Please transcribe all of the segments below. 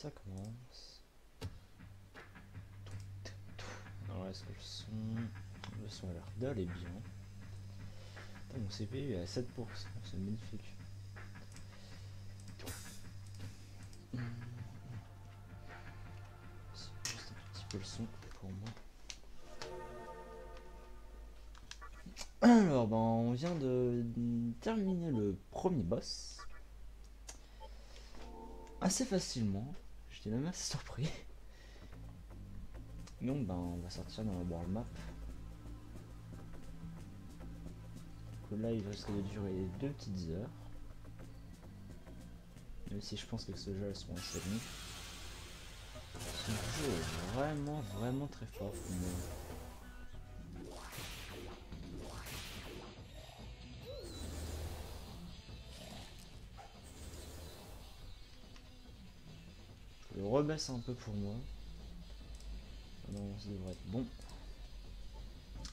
Ça commence. Alors est-ce que le son... Le son a l'air d'aller bien? Mon CPU est à 7%, c'est magnifique. C'est juste un petit peu le son pour moi. Alors, ben, on vient de terminer le premier boss. Assez facilement. J'étais même assez surpris. Donc, ben, on va sortir dans la world map. Donc là, il risque de durer deux petites heures. Même si je pense que ce jeu, elles seront assez. Ce jeu est vraiment, vraiment très fort. Rebaisse un peu pour moi. Non, ça devrait être bon.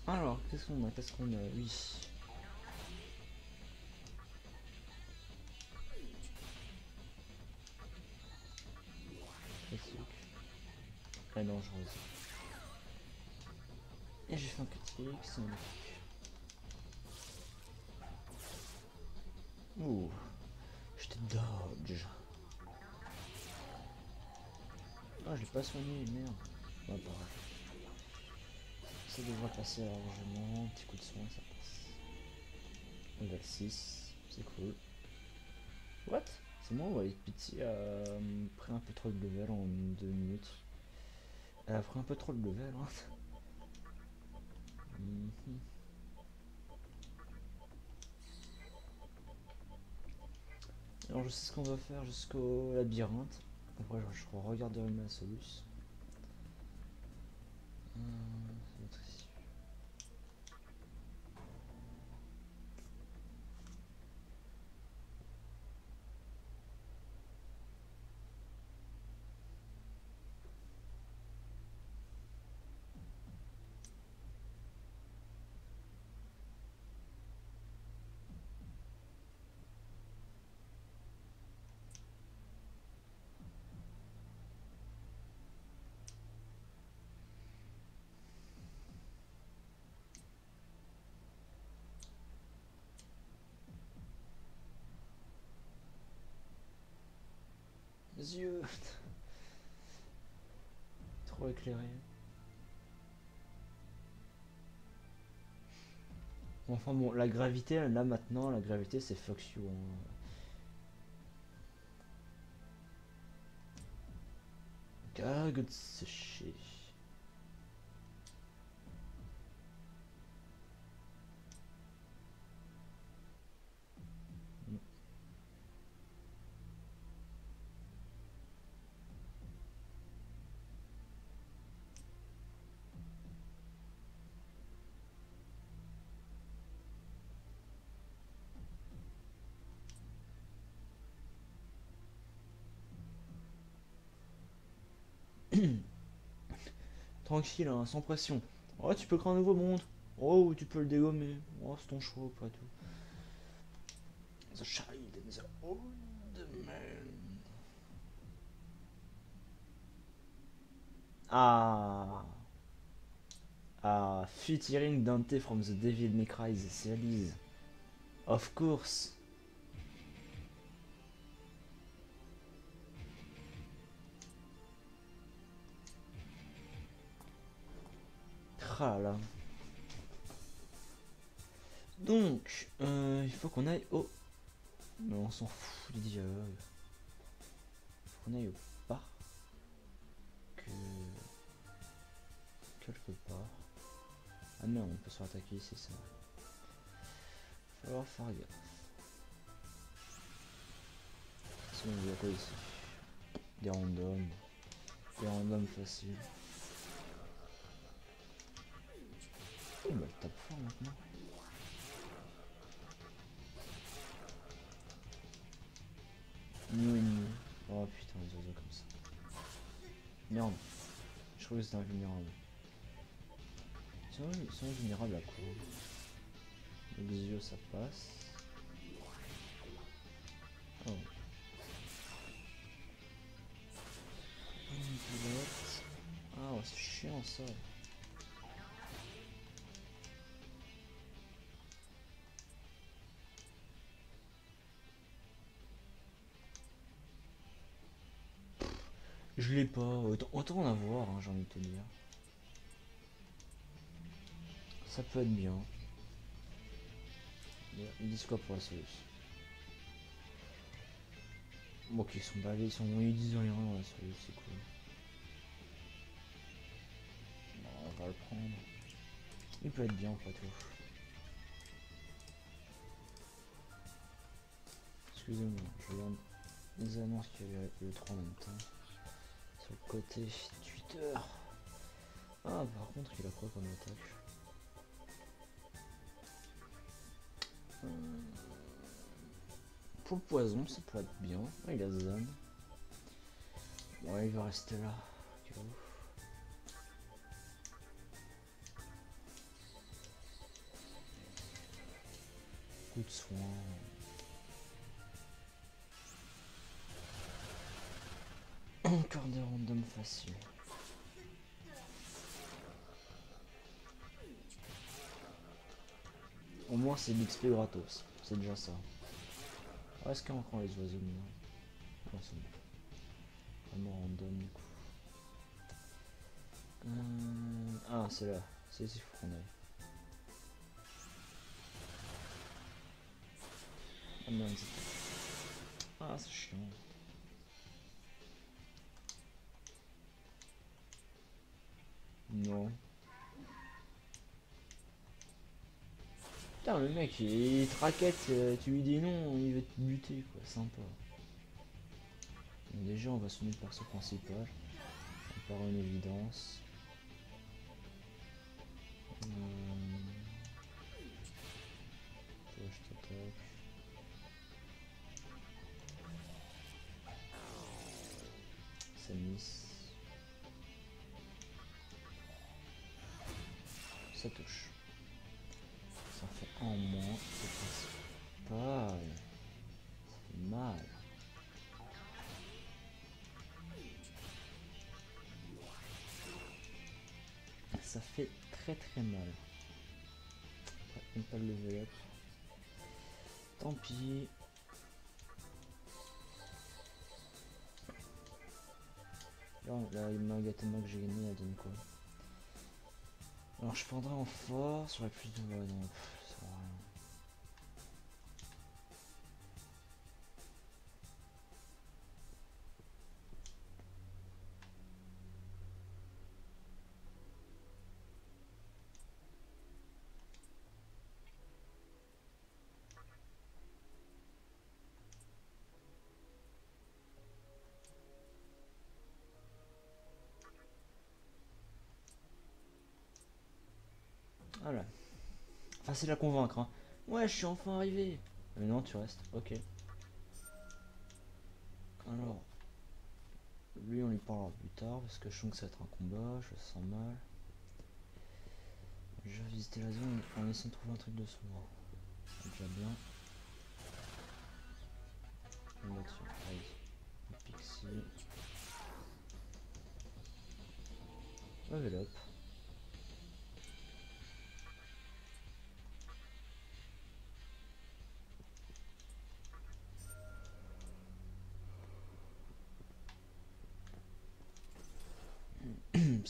Alors, qu'est-ce qu'on a Qu'est-ce qu'on a Oui. Très dangereuse. Et j'ai fait un c'est magnifique. Ouh, je te dodge. Ah, je l'ai pas soigné, merde. Bah, pareil. Ça devrait passer largement. Petit coup de soin, ça passe. Level 6, c'est cool. What? C'est moi ou a euh, pris un peu trop de level en 2 minutes Elle a pris un peu trop de level, hein. Mhm. Alors je sais ce qu'on va faire jusqu'au labyrinthe. Après je, regarderai ma solution. Hum, ça va être ici. Trop éclairé. Enfin bon, la gravité, là maintenant, la gravité c'est fuck you. hein. Ah, good shit. Tranquille, hein, sans pression. Oh, tu peux créer un nouveau monde. Oh, tu peux le dégommer. Oh, c'est ton choix, pas tout. The child the man. Ah. Ah, featuring Dante from the Devil May Cry series. Of course. Donc, euh, il faut qu'on aille au... Non, on s'en fout, les dieux. Il faut qu'on aille au parc. Que... Quelque part. Ah non, on peut se faire attaquer ici, ça. Il va faire gaffe. Sinon, a ici Des randoms. Des randoms faciles. Il me le tape fort maintenant. New. Oh putain, les oiseaux comme ça. Merde. Je trouve que c'est invulnérable. Ils sont invulnérables à quoi Les yeux, ça passe. Oh. Ah, oh, c'est chiant ça. Je l'ai pas, autant, en avoir, j'ai envie de te dire. Ça peut être bien. Ils disent quoi pour la solution Bon, ok, ils sont balés, ils, sont... ils disent rien dans la solution, c'est cool. Bon, on va le prendre. Il peut être bien, après tout. Excusez-moi, je regarde les annonces qu'il y avait le 3 en même temps. Sur le côté Twitter. Ah, par contre, il a quoi comme attaque? Pour le poison, ça peut être bien. Ah, il a zone. Ouais, il va rester là. Coup de soin. Encore des random faciles. Au moins c'est l'XP gratos, c'est déjà ça. Ah, Est-ce a encore les oiseaux bon. Vraiment random du coup. Euh... Ah, c'est là. C'est ici qu'on aille. Ah Ah, c'est chiant. Non. Putain, le mec, il te raquette, euh, tu lui dis non, il veut te buter, quoi, sympa. déjà, on va se mettre perso principal. Par une évidence. Euh... Ça miss. Ça touche en moins, c'est pas C'est mal. Ça fait très très mal. On pas le level up. Tant pis. Là, là il m'a moi que j'ai gagné, elle donne quoi Alors je prendrai en force, sur la plus de... Ouais, Facile à convaincre. Hein. Ouais, je suis enfin arrivé. Mais non, tu restes. Ok. Alors. Lui, on lui parlera plus tard parce que je sens que ça va être un combat. Je sens mal. Je vais visiter la zone en essayant de trouver un truc de soin. Déjà bien. Dessus. Pixie.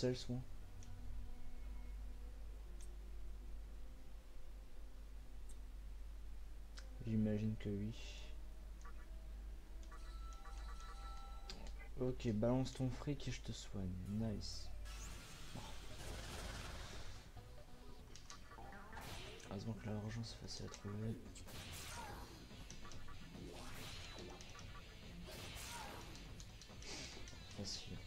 Le soin. J'imagine que oui. Ok, balance ton fric et je te soigne. Nice. Heureusement que l'argent c'est facile à trouver. Facile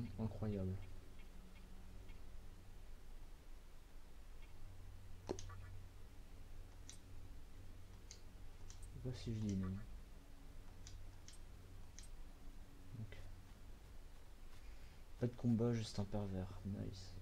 Ce démon incroyable. Je sais pas si je dis non. Pas de combat, juste un pervers. Nice.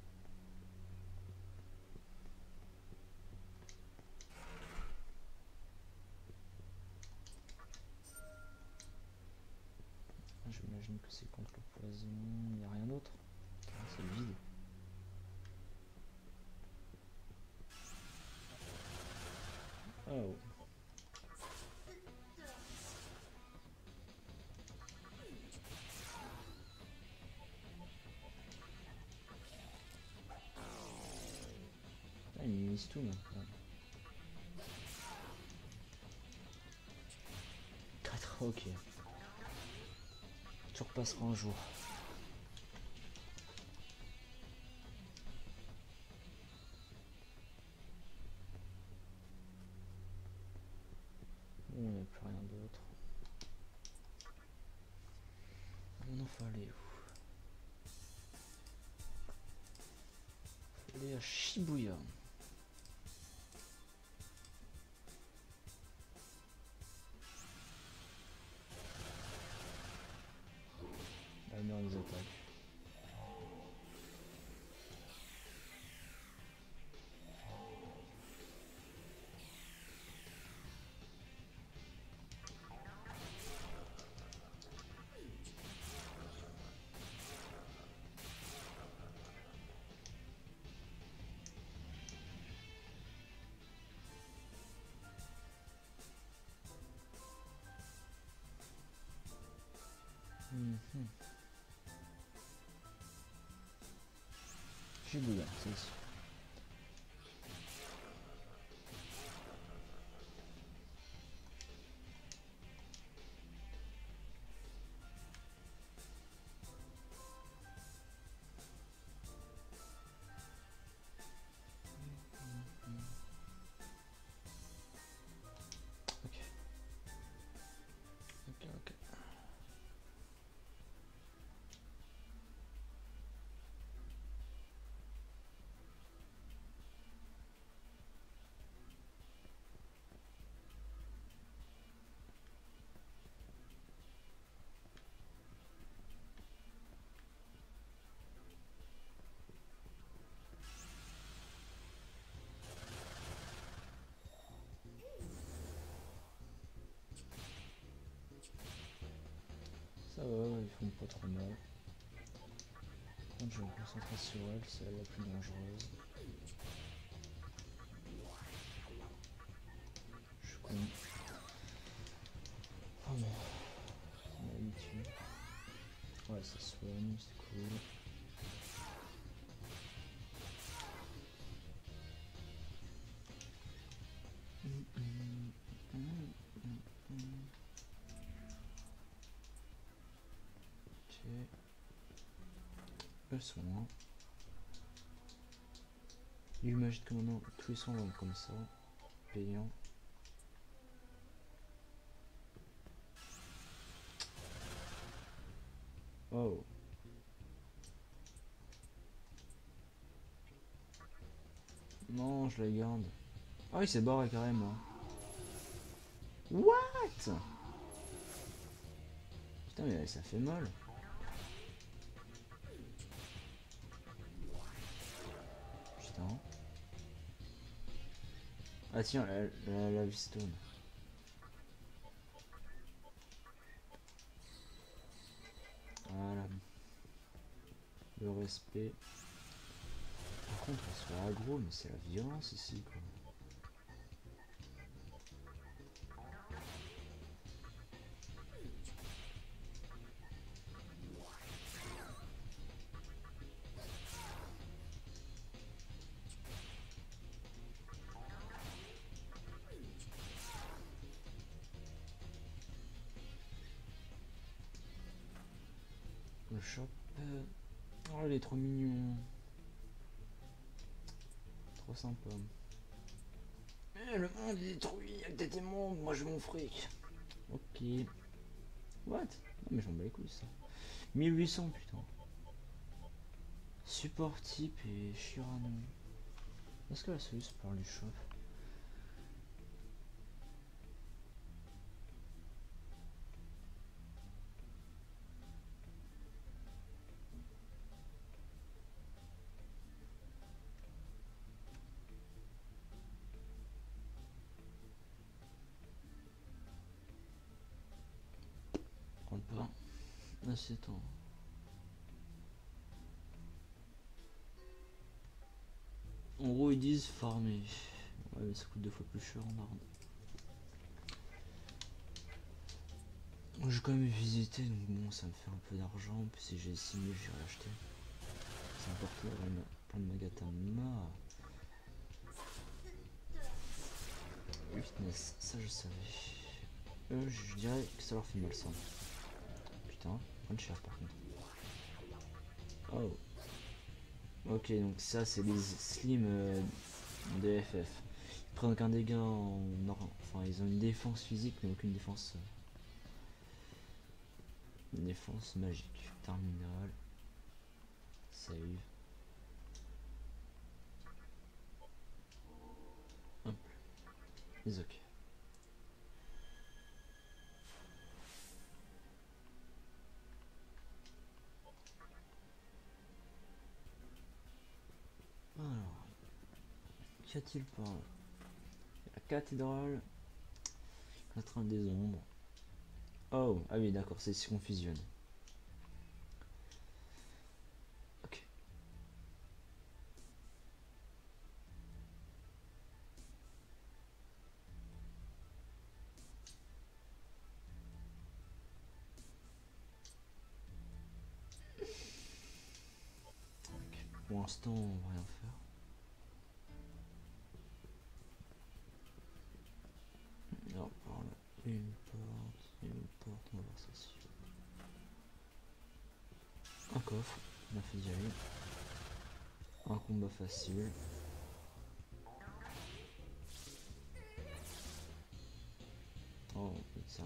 Ok. Tu repasseras un jour. Il n'y a plus rien d'autre. On en aller où? Aller à Shibuya. Mhm. Shibuya, c'est trop mal. Je vais me concentrer sur elle, c'est la plus dangereuse. Le soin. Il imagine que maintenant tous les soins vont comme ça. Payant. Oh. Non, je la garde. Ah, il s'est barré carrément. What? Putain, mais ça fait mal. Ah tiens, la, la, stone. Voilà. Le respect. Par contre, on se fait aggro, mais c'est la violence ici, quoi. Le shop. euh, Oh, il est trop mignon. Trop sympa. Eh, le monde est détruit, il y a que des démons, moi je mon fric. Ok. What? Non mais j'en bats les couilles ça. 1800 putain. Support type et Shirano. Est-ce que la solution par du shop En gros ils disent farmer. Ouais mais ça coûte deux fois plus cher en arme. J'ai quand même visité donc bon ça me fait un peu d'argent. Puis si j'ai 6000 j'irai acheter. C'est important plein de magatama. 8 ça je savais. Euh, je dirais que ça leur fait mal ça. Putain, Oh. Ok, donc ça c'est les slim euh, de FF. Ils prennent aucun dégât en Enfin, ils ont une défense physique mais aucune défense. Euh, défense magique. Terminal. Save. Hop. Ok. Qu'y a-t-il pas La cathédrale, la train des ombres. Oh, ah oui, d'accord, c'est ce qu'on fusionne. Ok. Pour l'instant, on va rien faire. Combat facile. Oh, ça.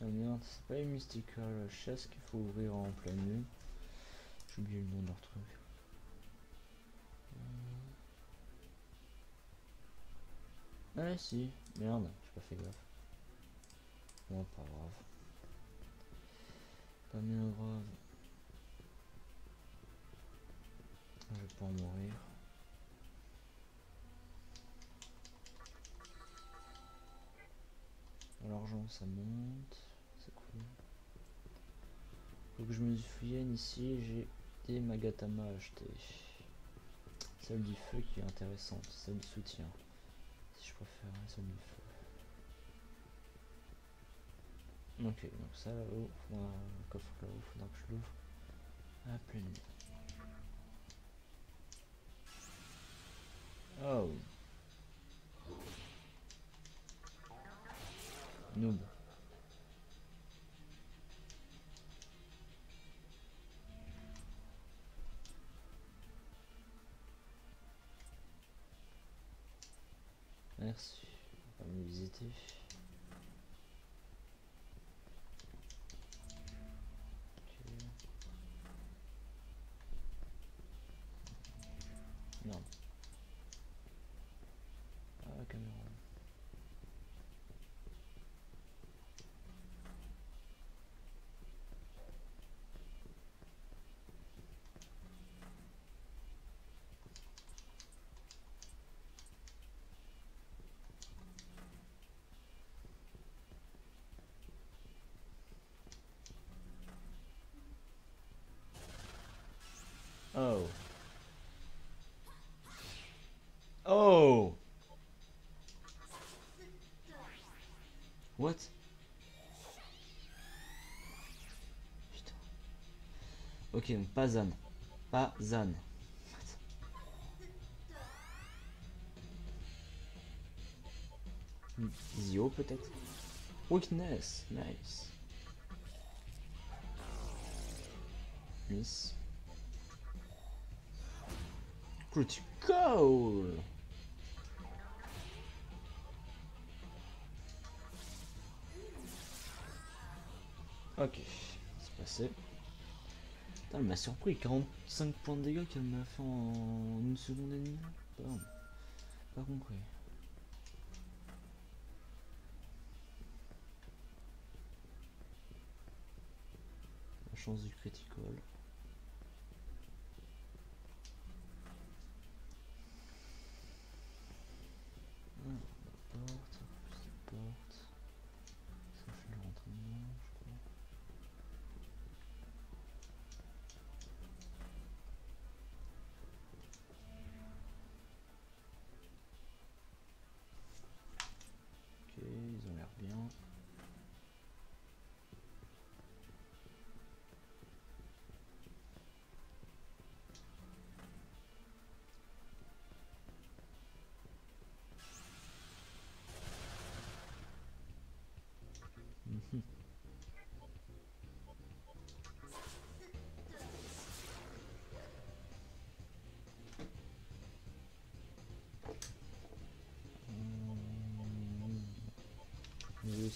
Ah merde, c'est pas une mystical chasse qu'il faut ouvrir en pleine nuit. J'ai oublié le nom de leur truc. Ah si, merde, j'ai pas fait gaffe. Bon, pas grave. Pas bien grave. Je vais pas en mourir. L'argent ça monte. Faut que je me souvienne ici, j'ai des Magatama à acheter. Celle du feu qui est intéressante, celle du soutien. Si je préfère celle du feu. Ok, donc ça là-haut, un coffre là-haut, faudra que je l'ouvre à pleine Oh. Noob. Merci. On va me visiter. Non. Ok, donc pas Zan. Pas Zan. Zio peut-être Weakness, nice. Miss. Critical Ok, c'est passé. Putain, elle m'a surpris, 45 points de dégâts qu'elle m'a fait en une seconde et demie. Pas compris. La chance du critical.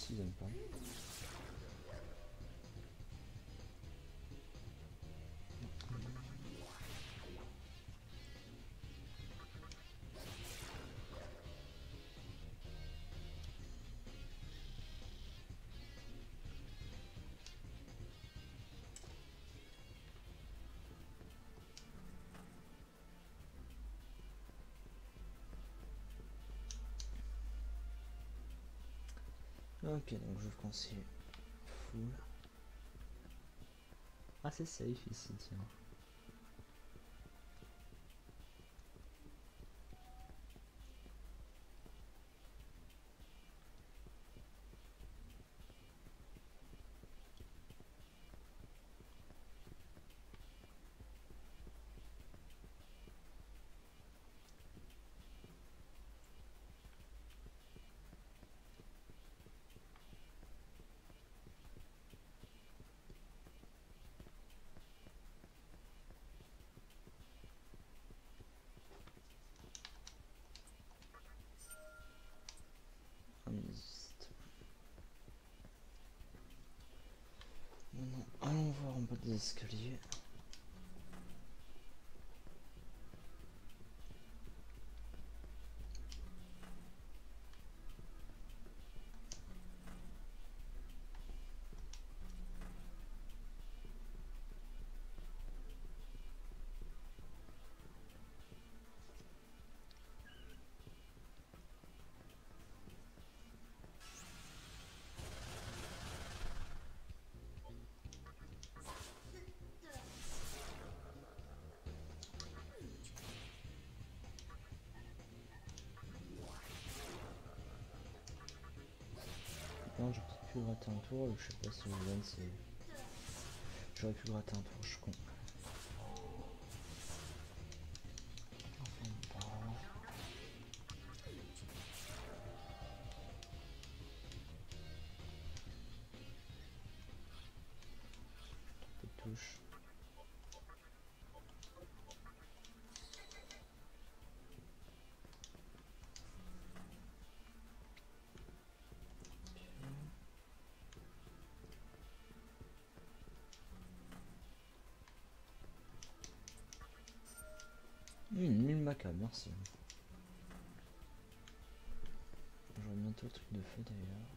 Aussi, aiment pas. Ok, donc je conseille full. Ah, c'est safe ici, tiens. Voir en pu gratter un tour, je sais pas si. J'aurais pu gratter un tour, je suis con. 1000 maca, merci. J'aurai bientôt le truc de feu d'ailleurs.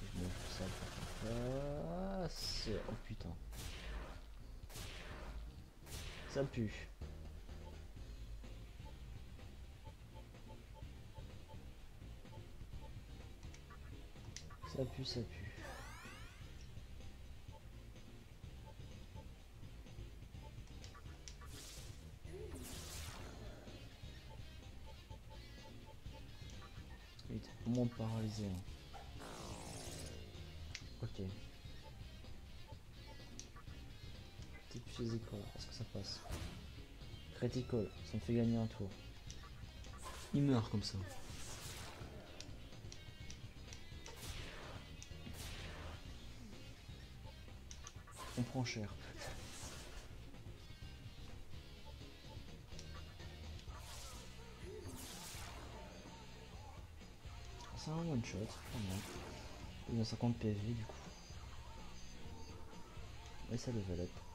Je fais ça pour. C'est- Oh putain. Ça pue. Ça pue, ça pue. Paralysé. hein. Ok. Type physical, est-ce que ça passe Critical, ça me fait gagner un tour. Il meurt comme ça. On prend cher. Shot, pas mal. Il a 50 PV du coup. Et ça level up.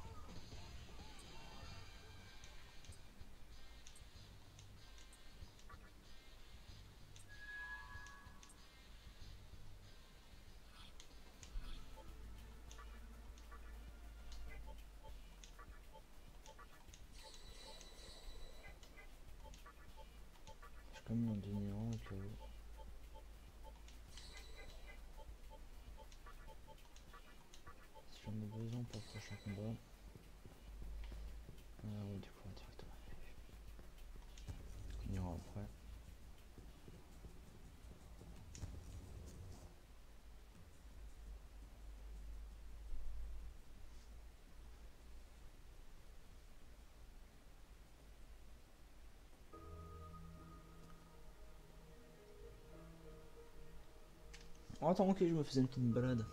Oh, attends, ok, je me faisais une petite balade.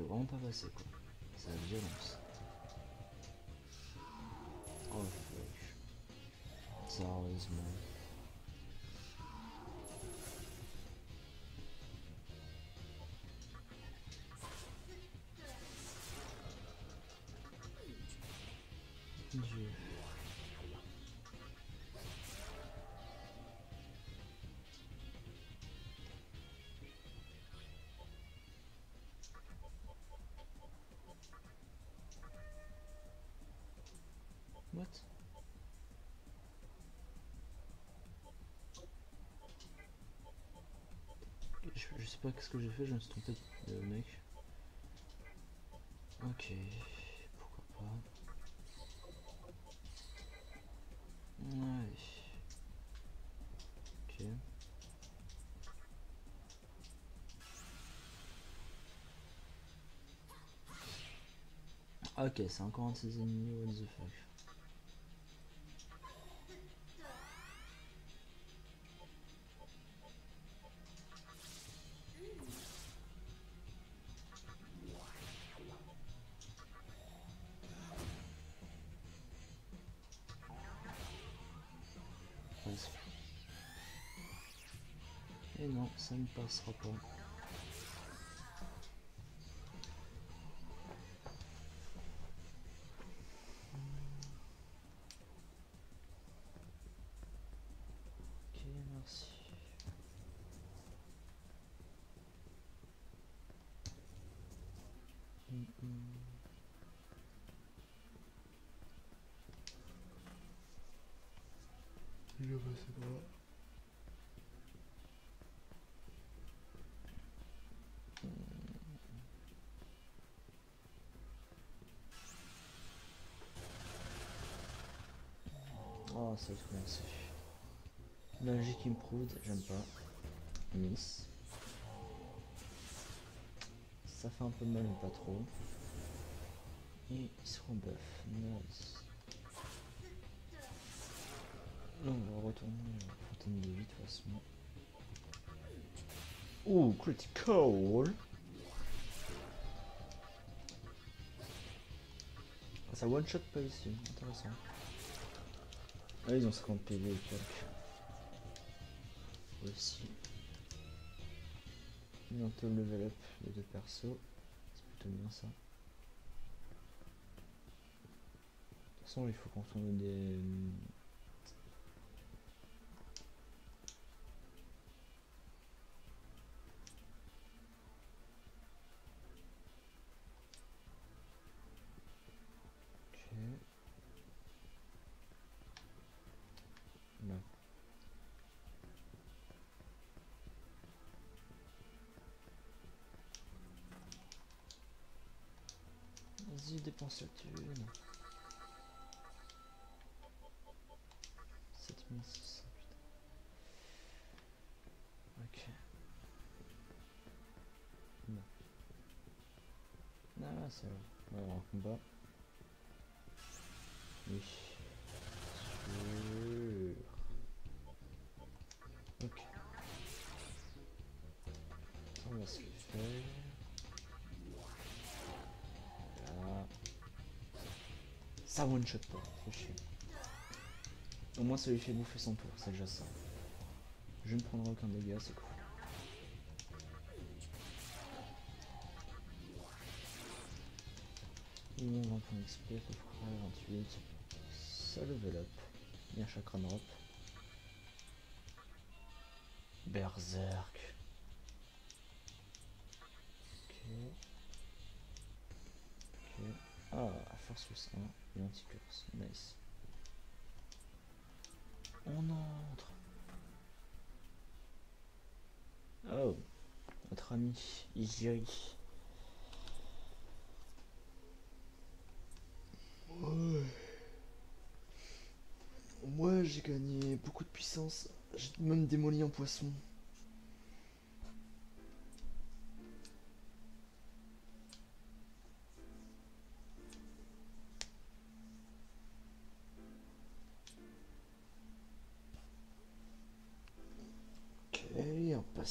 Putain, c'est vraiment pas passé quoi. C'est la violence. Sais pas qu'est-ce que j'ai fait, je me suis trompé de mec. Ok, pourquoi pas. Ouais. Ok. Ok, c'est encore un de ses ennemis, what the fuck. Non, ça ne passera pas. Oh, ça a commencé. Magic Improved, j'aime pas. Miss. Ça fait un peu mal, mais pas trop. Et ils seront buff. Nice. Là, on va retourner à Fontaine de vie de toute façon. Ouh, critical Ça one shot pas ici, intéressant. Ah, ils ont 50 PV et quelques. Aussi. Bientôt level up les deux persos. C'est plutôt bien ça. De toute façon, il faut qu'on tourne des. Thune. 7600, putain. Ok. Bon. Ah, c'est vrai. On va avoir un combat. Oui. Ça one shot pas, faut chier. Au moins ça lui fait bouffer son tour, c'est déjà ça. Je ne prendrai aucun dégât, c'est cool. Bon, 20 points d'XP à peu près, 28. Ça level up. Un chakra drop. Berserk. Ok. Ok. Ah, force plus 1 et anti-curse. Nice. On entre. Oh, notre ami Igiri. Ouais. Moi j'ai gagné beaucoup de puissance. J'ai même démoli un poisson.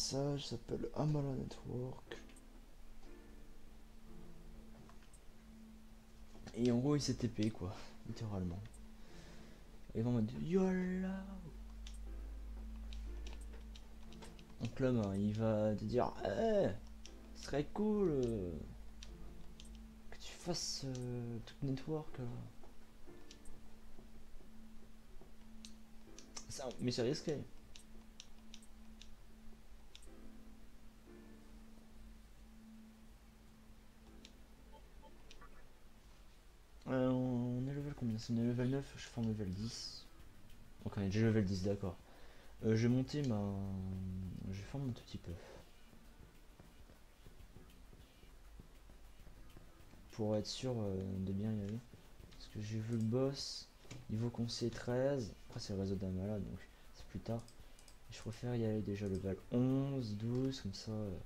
Passage s'appelle Amala Network. Et en gros il s'est TP quoi, littéralement. Et en mode YOLA Donc là ben, il va te dire Eh ce serait cool euh, que tu fasses euh, tout network là. Ça, mais c'est risqué. Si on est level 9, je forme level 10. Donc on est déjà level 10, d'accord. Euh, je vais monter ma... Je vais former un tout petit peu. Pour être sûr euh, de bien y aller. Parce que j'ai vu le boss, niveau conseil 13. Après c'est le réseau d'Amala, donc c'est plus tard. Je préfère y aller déjà level 11, 12, comme ça... euh,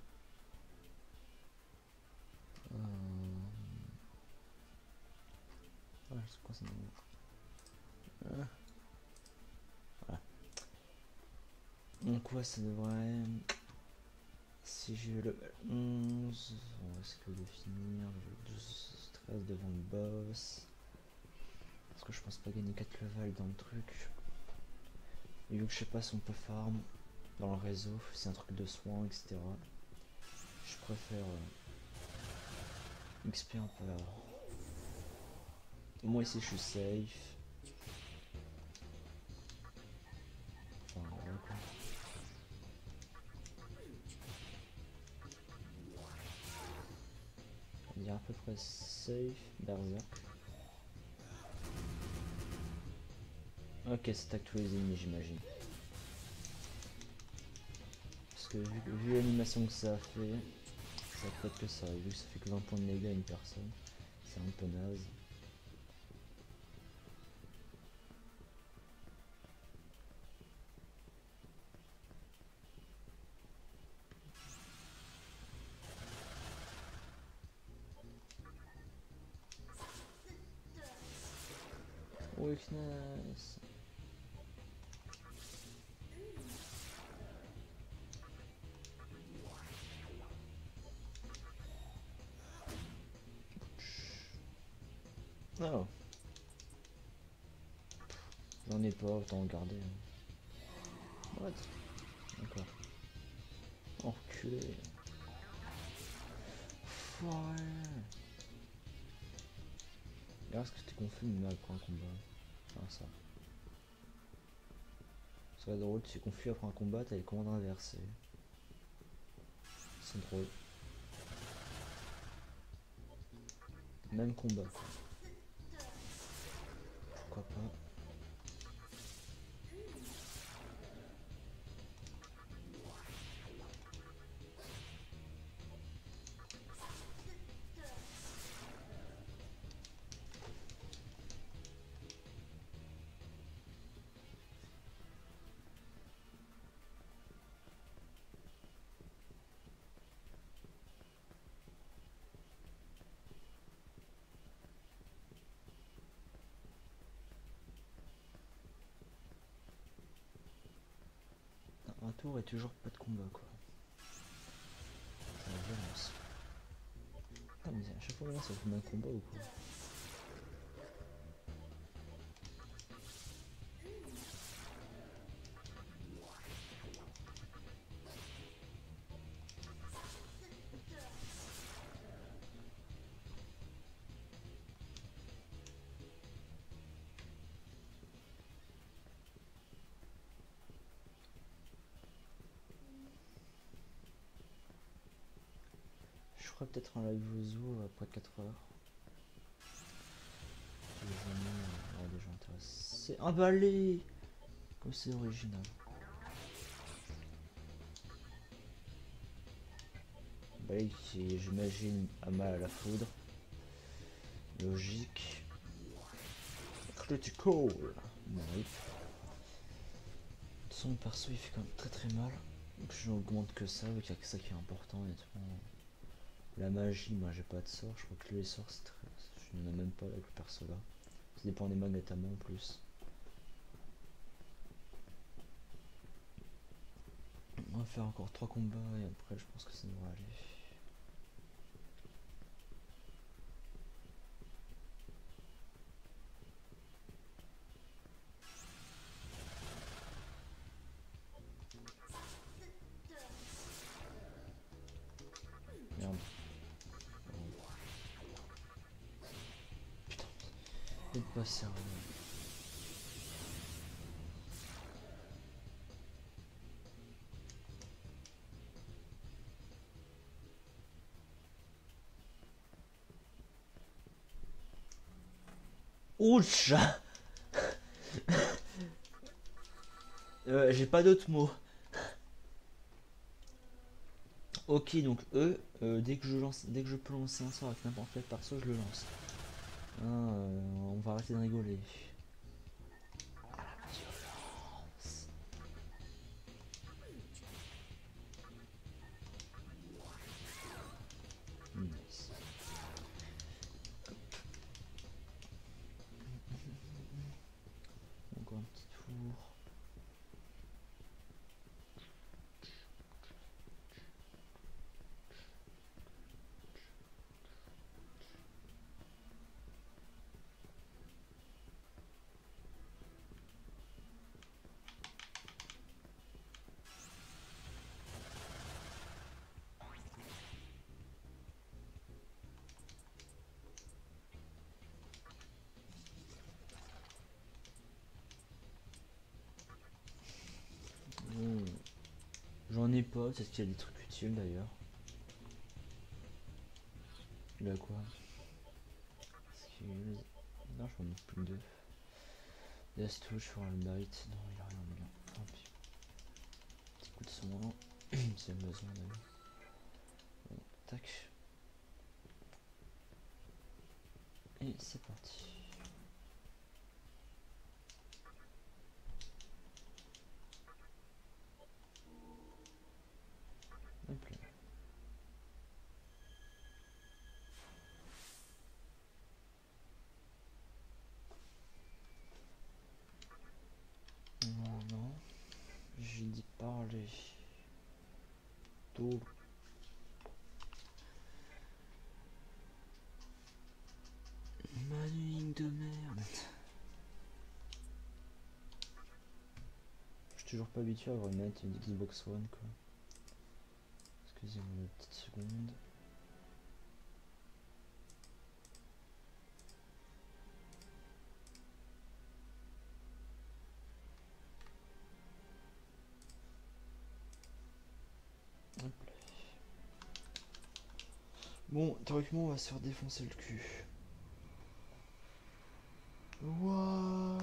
c'est quoi ça euh. Voilà. Donc ouais, ça devrait... Si j'ai le 11, on risque de finir le 12, 13 devant le boss. Parce que je pense pas gagner 4 levels dans le truc. Et vu que je sais pas si on peut farm dans le réseau, c'est un truc de soins, etc. Je préfère euh, XP un peu avant. Moi ici je suis safe. On dirait à peu près safe. Berserk. Ok, c'est tous les ennemis j'imagine. Parce que vu, vu l'animation que ça a fait, ça peut être que ça. Vu que ça fait que 20 points de dégâts à une personne, c'est un peu naze. Weakness. Oh. J'en ai pas, autant regarder. hein. What? D'accord. Enculé. Foiré. Regarde ce que t'es confus mais après un combat. Ça. Ça serait drôle, tu es confus après un combat, t'as les commandes inversées. C'est drôle. Même combat. quoi. Pourquoi pas tour et toujours pas de combat quoi. La violence. Ah mais à chaque fois là ça fait un combat ou quoi? Ferai peut-être un live zoo après 4 heures. Les amis, euh, auraient des gens intéressés. Un balai Comme c'est original. Balai qui, j'imagine, a mal à la foudre. Logique. Critical Ouais. Son perso il fait quand même très très mal. Donc je n'augmente que ça, vu qu'il y a que ça qui est important honnêtement. La magie, moi j'ai pas de sort, je crois que les sorts très... Je n'en ai même pas avec le perso là. Ça dépend des mags notamment en plus. On va faire encore 3 combats et après je pense que ça devrait aller. Ouch Euh, J'ai pas d'autres mots. Ok, donc eux, euh, dès que je lance, dès que je peux lancer un sort avec n'importe quel perso, je le lance. Euh, on va arrêter de rigoler. Pas, c'est ce qu'il y a des trucs utiles d'ailleurs. Il a quoi. Non, je m'en ai plus deux. Death touch sur le bite. Non, il a rien de bien. Tant pis. De son. C'est besoin d'ailleurs. Tac. Et c'est parti. Hop là. Non, non. J'ai dit parler. Tout. Manuing de merde. toujours pas habitué à manette une Xbox One quoi. Excusez-moi une petite seconde. Théoriquement, on va se faire défoncer le cul. Wouah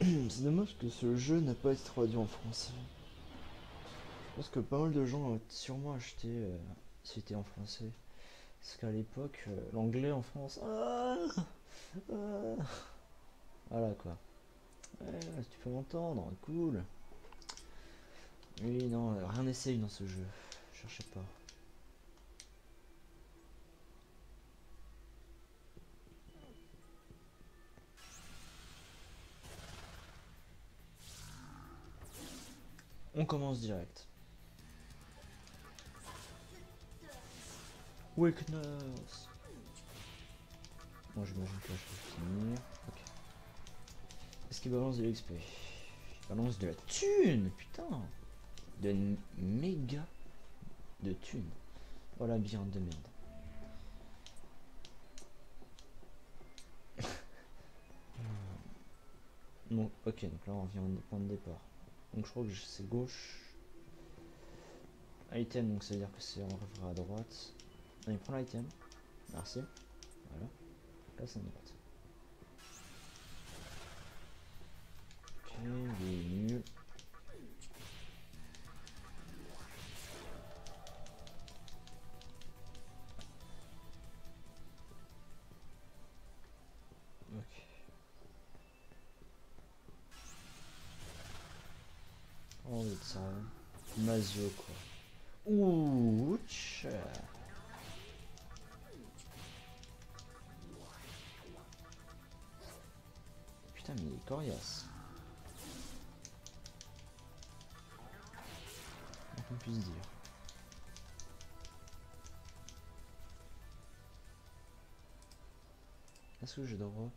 C'est dommage que ce jeu n'a pas été traduit en français. Je pense que pas mal de gens ont sûrement acheté euh, si c'était en français. Parce qu'à l'époque, euh, l'anglais en France. Ah Ah voilà quoi. Ouais, si tu peux m'entendre, cool. Oui, non, rien n'essaye dans ce jeu. Cherchez pas. On commence direct. Weakness. Bon, j'imagine que je peux finir. Est-ce qu'il balance de l'XP Il balance de la thune, putain De méga de thune. Voilà bien de merde. Bon, ok, donc là on revient au point de départ. Donc je crois que c'est gauche. Item, donc ça veut dire que c'est on reviendra à droite. Allez, prends l'item. Merci. Voilà. Là c'est droite. Ok, il est nul. Ok. Oh de ça. Mazio quoi. Ouh, tcha. Putain mais il est coriace. Puisse dire. Est-ce que je drop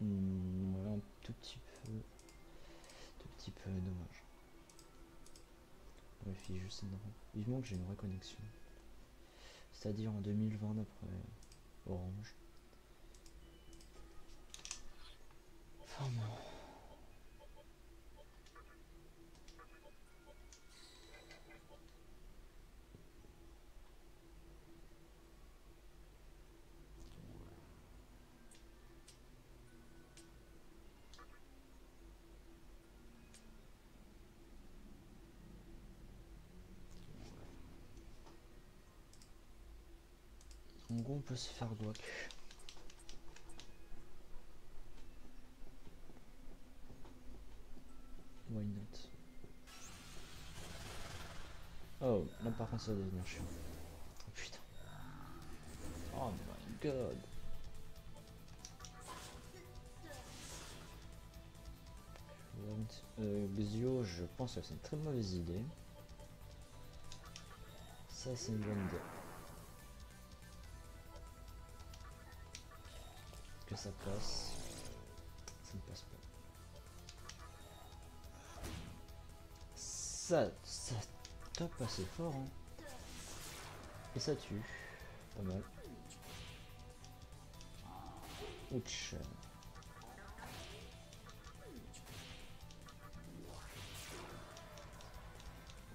Hmm, un tout petit peu. Tout petit peu dommage. Fille, juste drop. Vivement que j'ai une vraie connexion. C'est-à-dire en 2020 d'après Orange. On peut se faire guac. Why not? Oh, là par contre ça va chiant. Oh putain. Oh my god. Euh, je pense que c'est une très mauvaise idée. Ça, c'est une bonne idée. Ça passe. Ça ne passe pas. Ça, ça tape assez fort. Hein. Et ça tue. Pas mal. Ouch.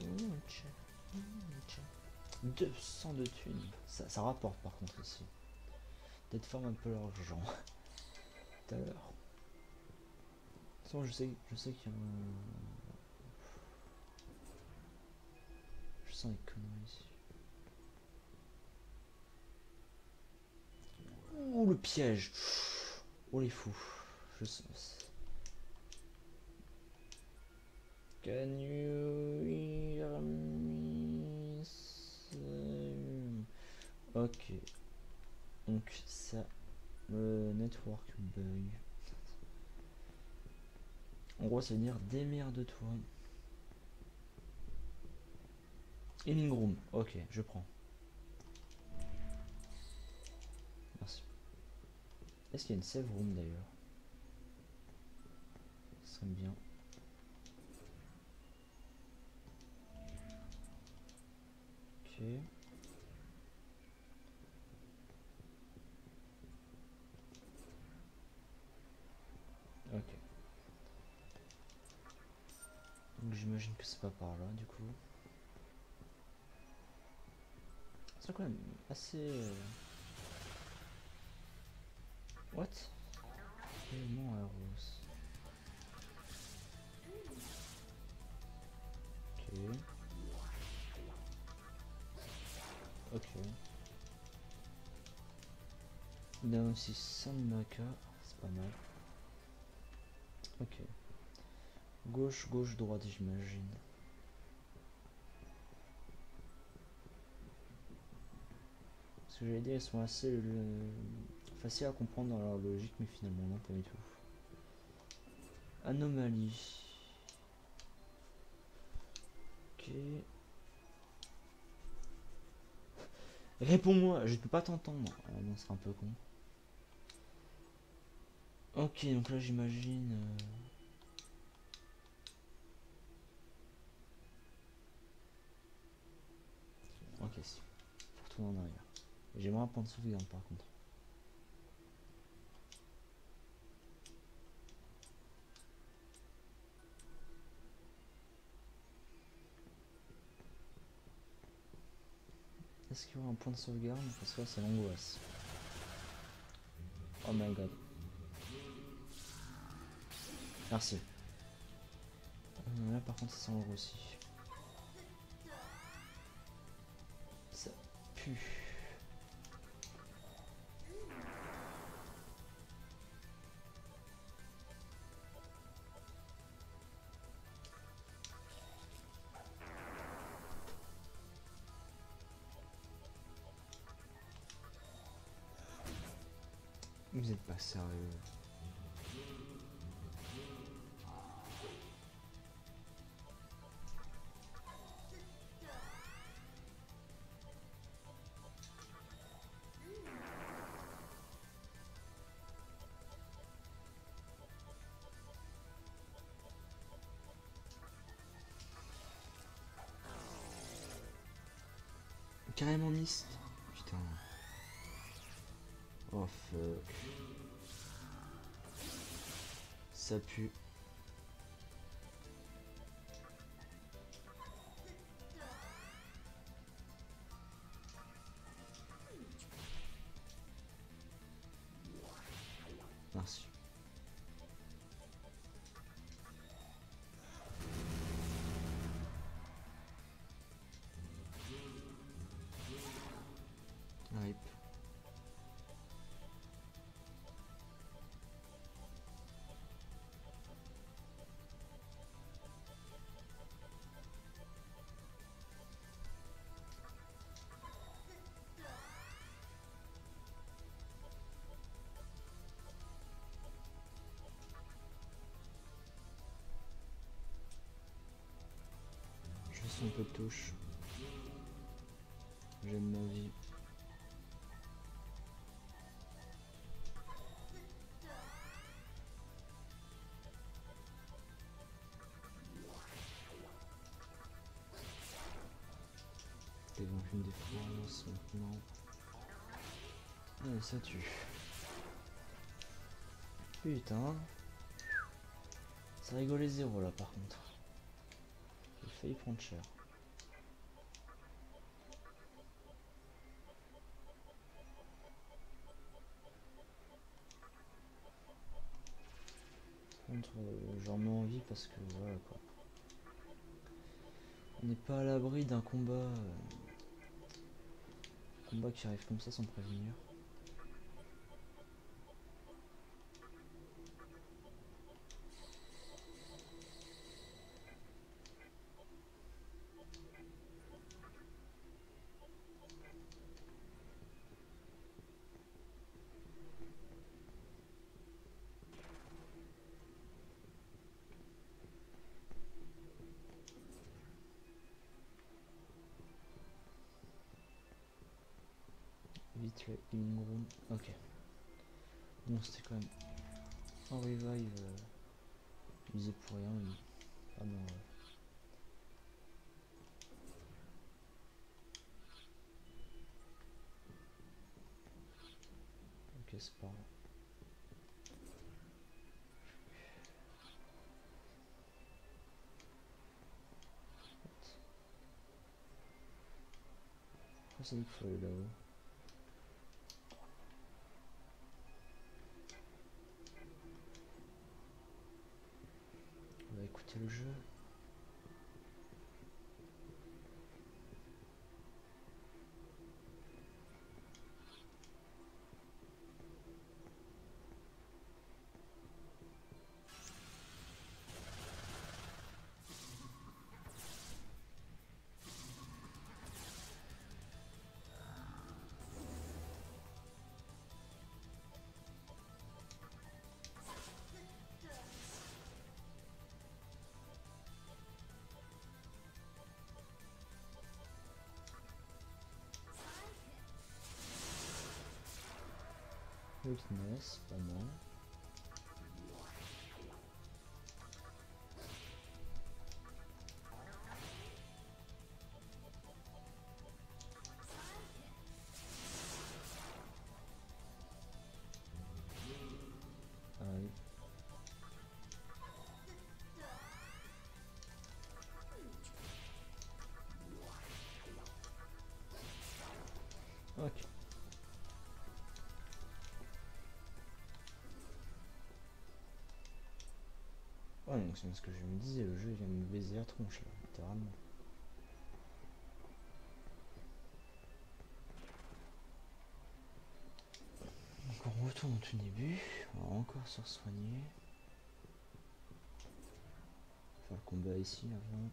Ouch. 200 de thunes. Ça, ça rapporte par contre ici. Peut-être forme un peu l'argent. Tout à l'heure. Façon, je sais, je sais qu'il y a un... Je sens les conneries ici. Le piège Oh les fous Je sens. Can you hear me? Ok. Donc ça, le network bug. En gros, ça veut dire démerde-toi. Healing room, ok, je prends. Merci. Est-ce qu'il y a une save room d'ailleurs? Ça serait bien. Ok. Ok. Donc j'imagine que c'est pas par là du coup. C'est quand même assez... euh, What? Tellement Aros. Ok. Ok. Il a aussi Sandmaka, c'est pas mal. Ok. Gauche, gauche, droite, j'imagine. Ce que j'allais dire, elles sont assez euh, faciles à comprendre dans leur logique, mais finalement non, pas du tout. Anomalie. Ok. Réponds-moi, je ne peux pas t'entendre. Ah non, c'est un peu con. Ok, donc là j'imagine... euh, Ok. Faut retourner en arrière. J'aimerais un point de sauvegarde par contre. Est-ce qu'il y aura un point de sauvegarde Parce que là c'est l'angoisse. Oh my god. Merci. Euh, là par contre ça sent aussi. Vous êtes pas sérieux. Carrément mist. Putain. Oh fuck. Ça pue. Un peu de touche. J'aime ma vie. T'es donc une défense maintenant. Allez, ça tue. Putain. Ça rigolait zéro là par contre. Failli prendre cher. Contre, euh, j'en mets envie parce que voilà quoi. On n'est pas à l'abri d'un combat. euh, combat qui arrive comme ça sans prévenir. Vite le healing room. Ok. Bon, c'était quand même un revive euh, usé pour rien. mais pas non. Ok, c'est pas grave. Faut aller là-haut Weakness, pas mal. Donc c'est ce que je me disais, le jeu vient me baiser la tronche là, littéralement. Donc on retourne au tout début, on va encore se soigner. Faire le combat ici avant.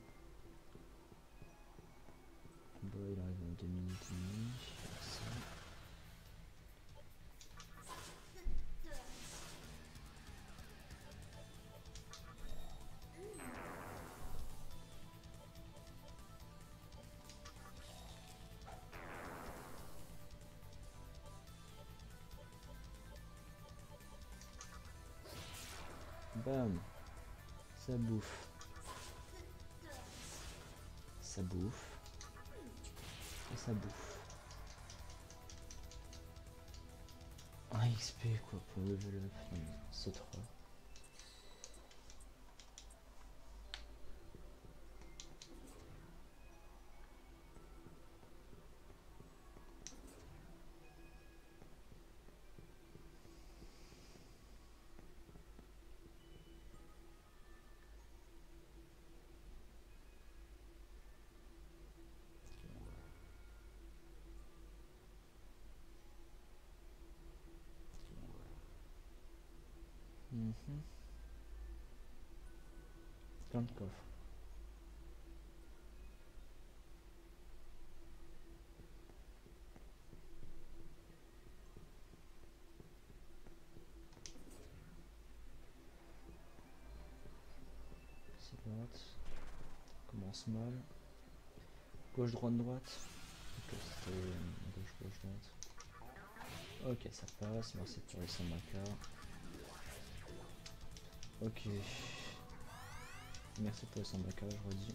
Le combat il arrive en 2 minutes et demie. Bam Ça bouffe. Ça bouffe. Et ça bouffe. Un XP quoi pour level up, c'est trop. Mhm. Plein de coffres. C'est droite. Commence mal. Gauche, droite, droite. Ok, c'était gauche, gauche, droite. Ok, ça passe. Merci pour les 100 macas. Ok. Merci pour les 100 macas, je redis.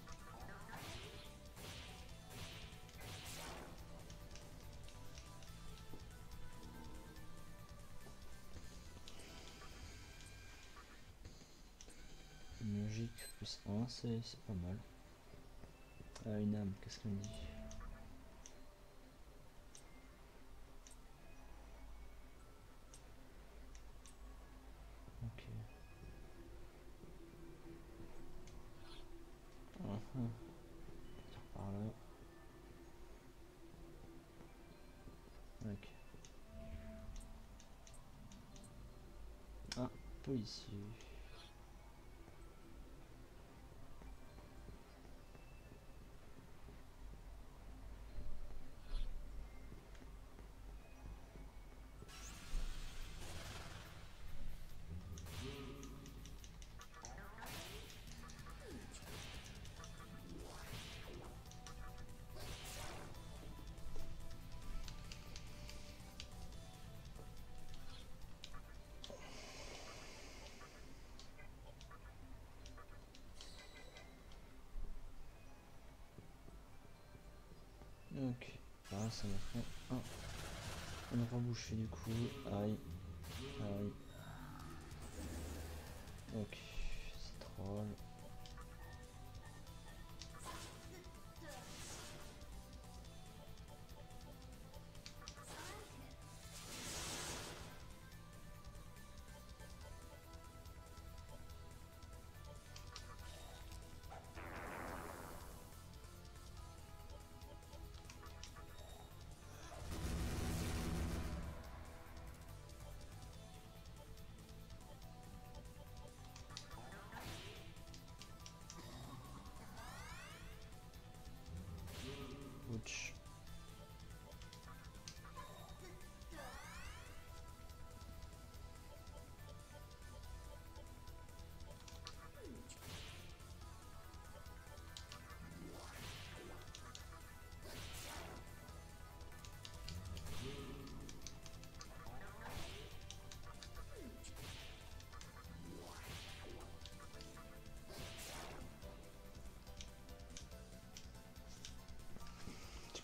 Logique plus 1, c'est c'est pas mal. Ah, une âme, qu'est-ce qu'on dit Ok. Mhm. Tire par là. Ok. Ah, policier. Ça m'a fait un. On a rebouché du coup. Aïe. Aïe.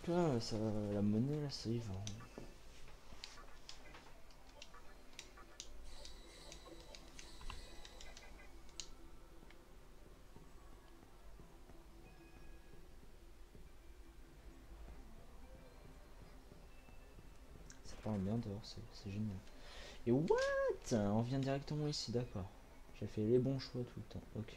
Ça, la monnaie là, ça y va. Ça parle bien dehors, c'est génial. Et what? On vient directement ici, d'accord. J'ai fait les bons choix tout le temps. Ok,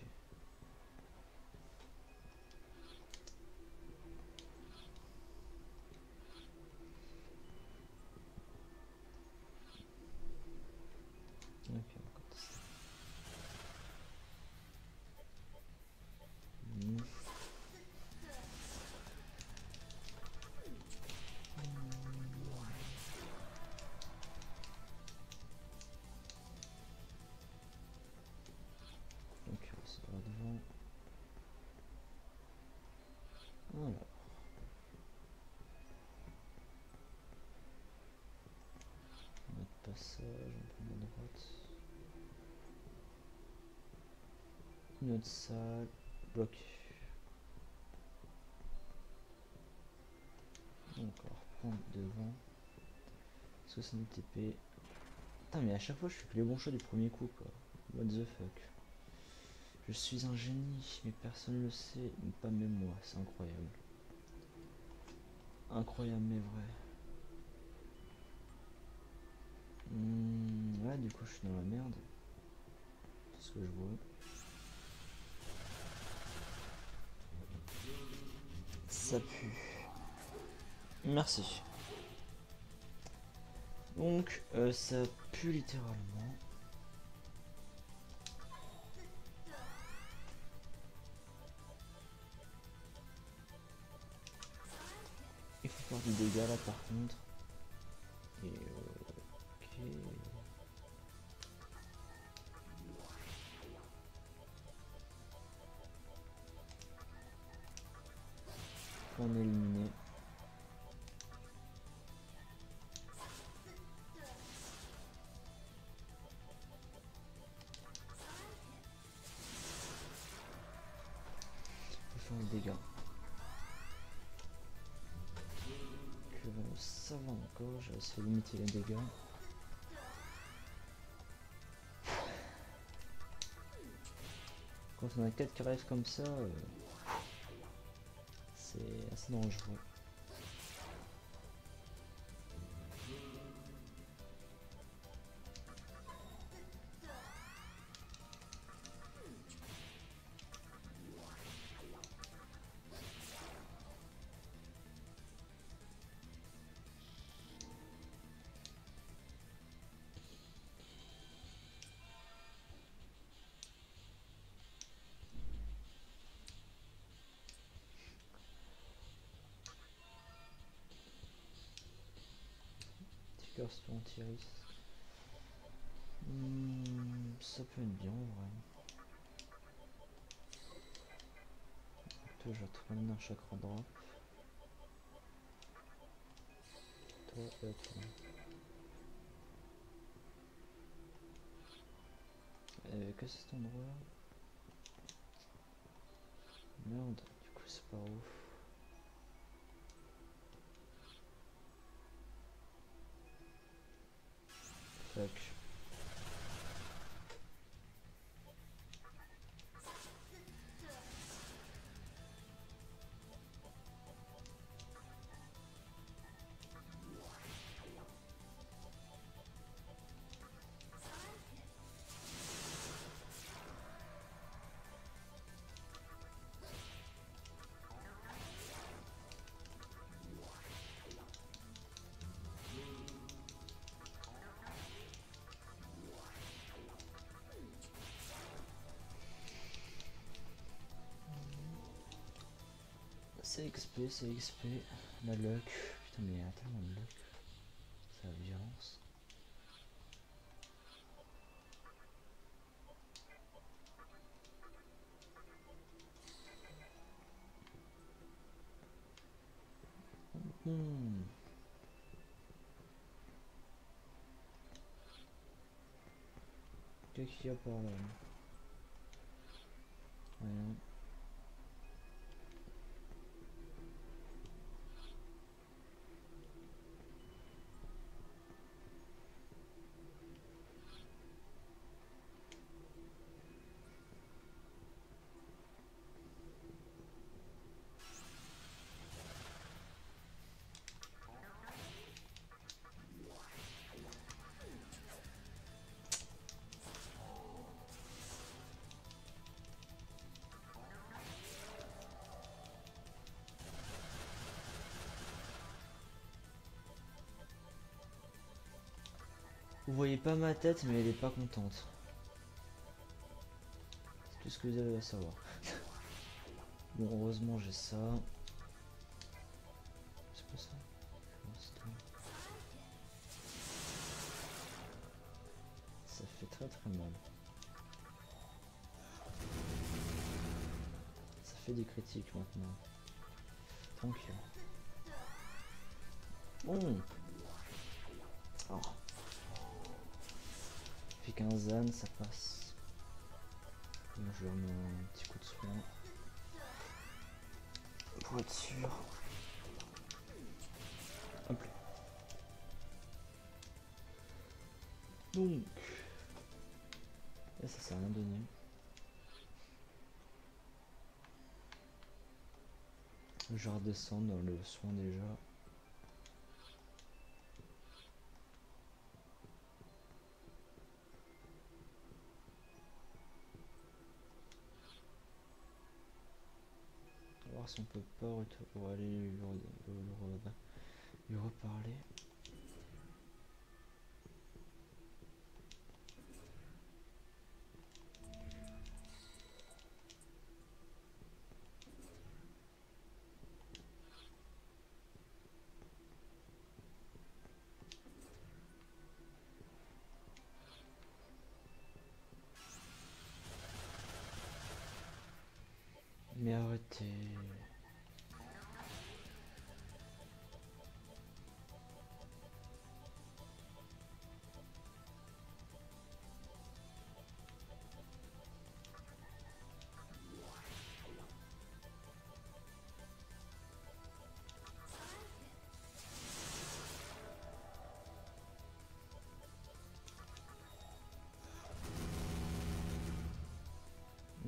Une autre salle, bloc. Encore prendre devant. 60 TP. Putain, mais à chaque fois je fais que les bons choix du premier coup quoi. What the fuck. Je suis un génie, mais personne ne le sait, pas même moi, c'est incroyable. Incroyable mais vrai. Hmm, ouais, du coup je suis dans la merde. C'est ce que je vois. Ça pue. Merci. Donc, euh, ça pue littéralement. Il faut faire du dégât là par contre. Et On est éliminé. Il faut faire des dégâts. Que ça va encore, j'ai essayé de limiter les dégâts. Quand on a 4 qui arrivent comme ça, euh, dangereux. Sur anti-iris. Hmm, ça peut être bien en vrai. Toi, je vais te ramener un chakra drop. Toi et toi. Euh, que c'est cet endroit Merde, du coup c'est pas ouf. Tac. C'est XP, c'est XP. La luck. Putain, mais il y a tellement de luck. C'est la violence. Hmm. Qu'est-ce qu'il y a par là. Voyez pas ma tête, mais elle est pas contente. C'est tout ce que vous avez à savoir. bon, heureusement, j'ai ça. C'est pas ça Ça fait très très mal. Ça fait des critiques maintenant. Tranquille. Bon. Oh. 15 ânes, ça passe. Je vais remettre un petit coup de soin. Pour être sûr. Hop. Donc. Là, ça sert à rien donner. Je vais redescendre dans le soin déjà. Si on peut pas aller lui reparler.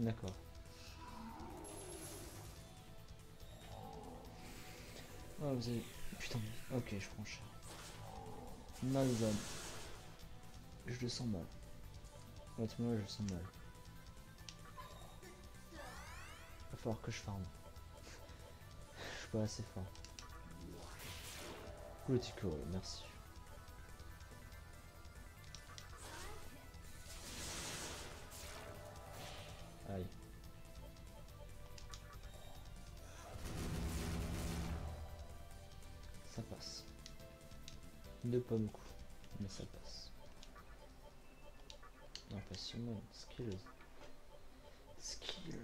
D'accord. Ah, vous avez... Putain, ok, je prends cher. Malzone. Je le sens mal. Honnêtement, je le sens mal. Va falloir que je farme. je suis pas assez fort. Politico, merci. De pas beaucoup, mais ça passe. Impressionnant. Skill. Skill.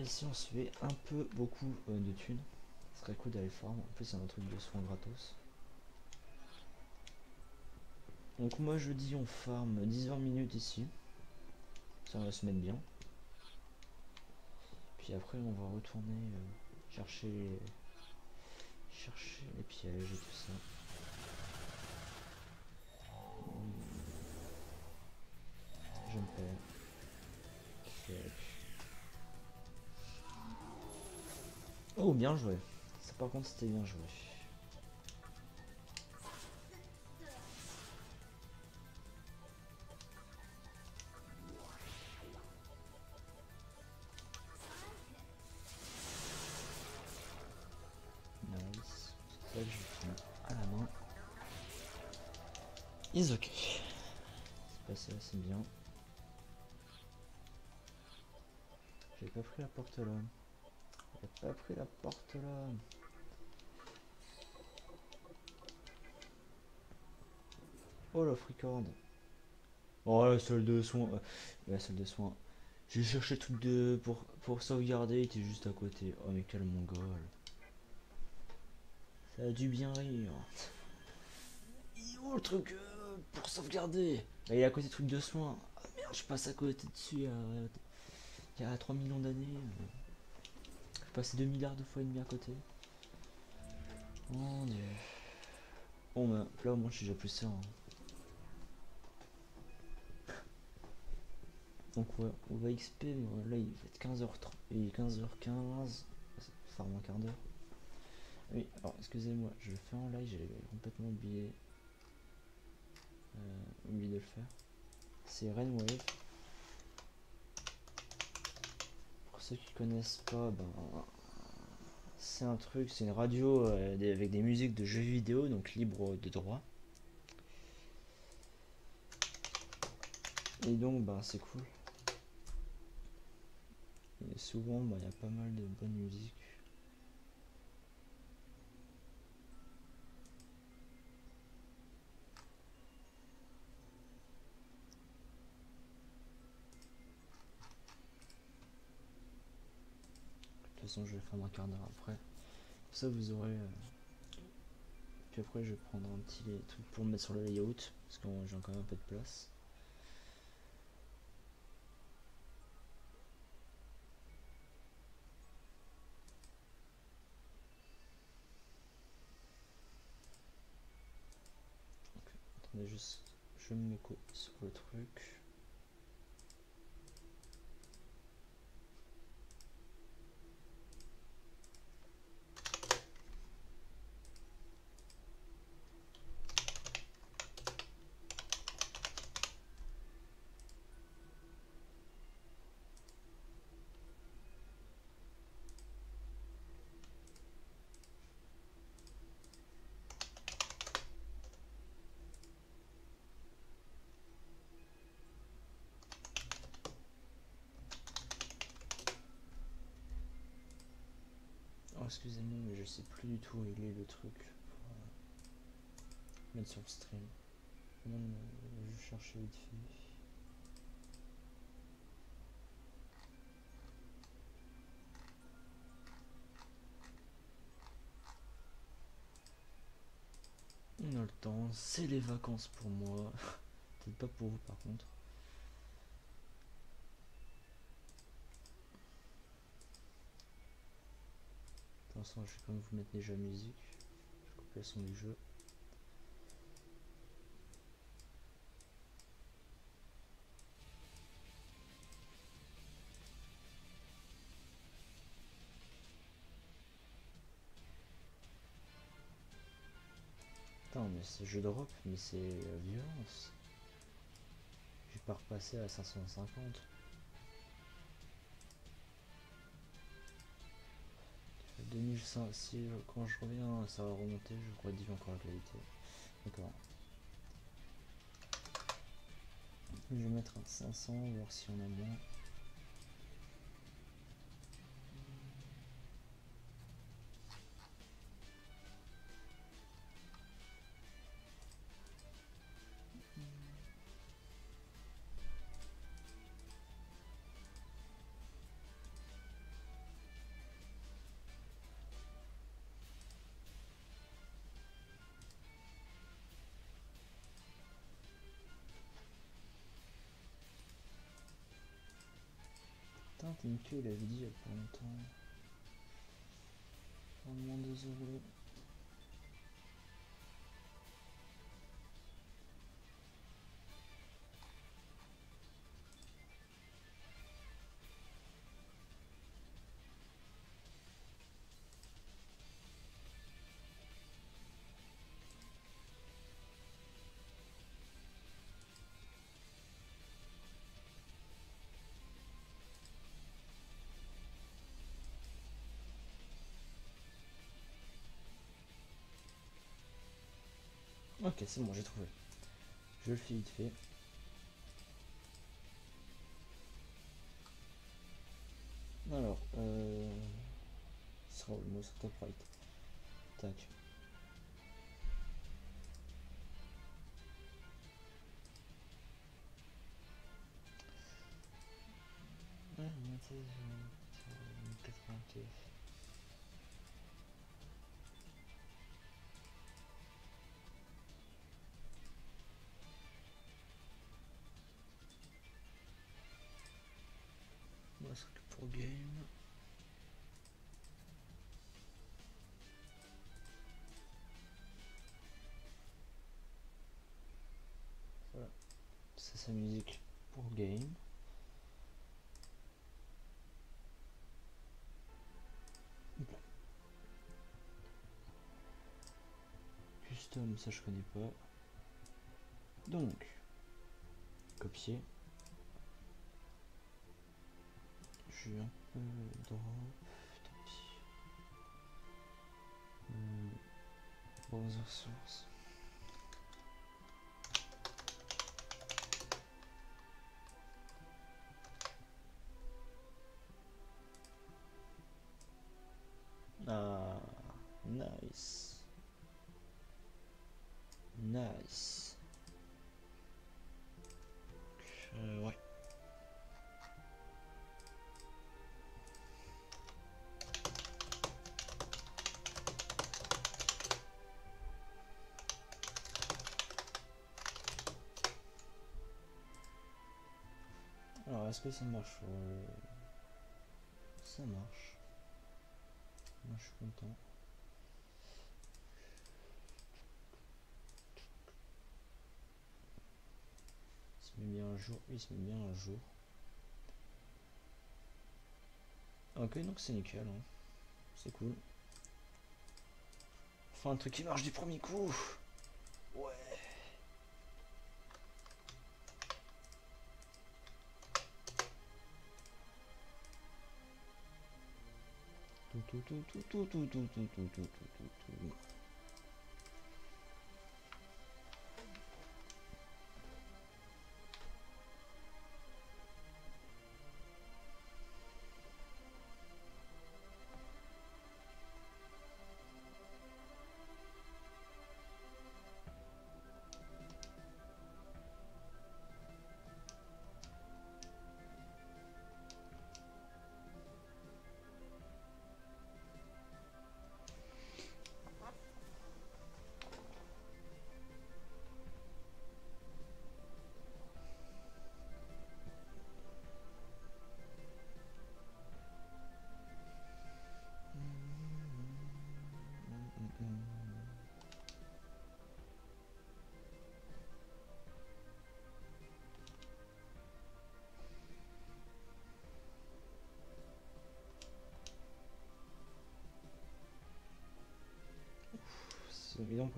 Là ici on se fait un peu beaucoup euh, de thunes. Serait cool d'aller farm. En plus c'est un truc de soins gratos. Donc moi je dis on farm 10-20 minutes ici. Ça va se mettre bien. Puis après on va retourner euh, chercher chercher les pièges et tout ça. Je me perds. Oh bien joué. Ça par contre c'était bien joué. Nice. Ça je à la main. Is ok. C'est passé assez bien. J'ai pas pris la porte là. J'ai pris la porte là. Oh la fricorne. Oh la salle de soins. euh, La salle de soins. J'ai cherché le truc de pour pour sauvegarder, il était juste à côté. Oh mais quel mongol. Ça a dû bien rire. Où le truc euh, pour sauvegarder? Bah, Il est à côté truc de soins. Ah merde, je passe à côté dessus il y a, il y a 3 millions d'années. Passé 2 milliards de fois et demi à côté. Oh dieu. Bon bah là au moins je suis déjà plus serein. Donc ouais, on va XP, mais là il va être 15h30. Il est 15h15. Ça moins quart d'heure. Oui, alors excusez-moi, je le fais en live, j'ai complètement oublié. Euh, oublié de le faire. C'est Rainwave. Pour ceux qui connaissent pas, ben c'est un truc, c'est une radio euh, avec des musiques de jeux vidéo, donc libre de droit. Et donc, ben c'est cool. Et souvent, ben, il y a pas mal de bonnes musiques. Façon, je vais faire un quart d'heure après. Ça, vous aurez. euh, Puis après, je vais prendre un petit truc pour me mettre sur le layout, parce que j'ai même un peu de place. Attendez juste, je me mets sur le truc. Excusez-moi, mais je sais plus du tout où il est le truc pour euh, mettre sur le stream. Non, non, je cherchais vite fait. On a le temps, c'est les vacances pour moi. Peut-être pas pour vous par contre. L'instant, je vais quand même vous mettre déjà musique. Je coupe le son du jeu. Putain, mais ce jeu drop, mais c'est euh, violence. Je vais pas repasser à 550. 2005, si quand je reviens ça va remonter, je redis encore la qualité. D'accord. Je vais mettre un 500, voir si on a moins. Tinky, il avait dit il y a pas longtemps. Vraiment désolé. C'est bon, j'ai trouvé. Je le fais vite fait. Alors, euh... Sera le mot top right. Tac. Game. Voilà, c'est sa musique pour game. Custom, ça je connais pas. Donc, copier. je suis un peu pis. Hmm. Browser source. Ah, nice. Nice. Euh, ouais. Est-ce que ça marche Ça marche. Moi, je suis content. Il se met bien un jour. Il se met bien un jour. Ok, donc c'est nickel. Hein. C'est cool. Enfin, un truc qui marche du premier coup. Ouais. Tout, tout, tout, tout, tout, tout, tout, tout, tout, tout, tout.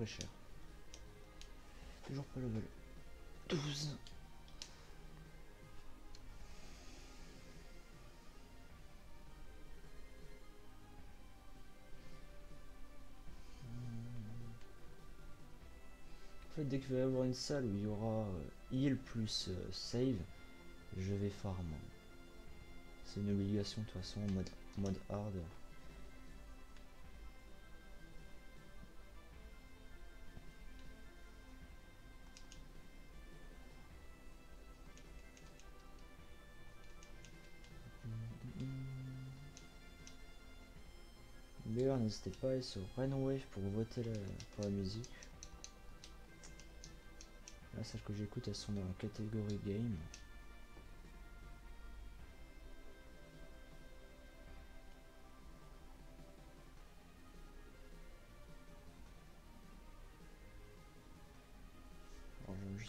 Cher. Toujours pas level 12. En fait, dès qu'il va y avoir une salle où il y aura euh, heal plus euh, save, je vais farm. C'est une obligation de toute façon en mode, mode hard. n'hésitez pas à aller sur Rainwave pour voter la, pour la musique. Là, celles que j'écoute, elles sont dans la catégorie game. Je,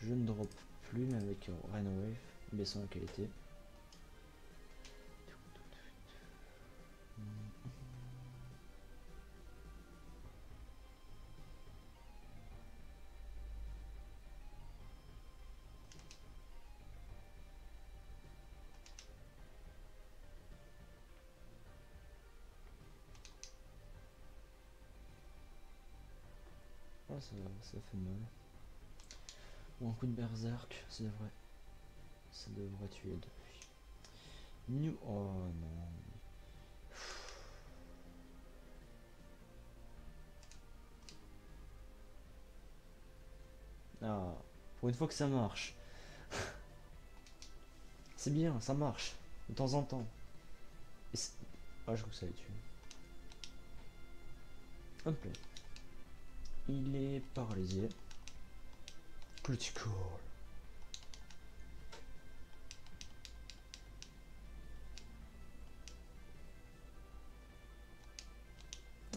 je ne drop plus, mais avec Rainwave, baissant la qualité. Ça, fait mal. Ou un coup de berserk, ça devrait. Ça devrait tuer depuis. New. Oh non. Ah, pour une fois que ça marche. C'est bien, ça marche. De temps en temps. ah, je trouve que ça les tue. Hop là. Il est paralysé. Critical.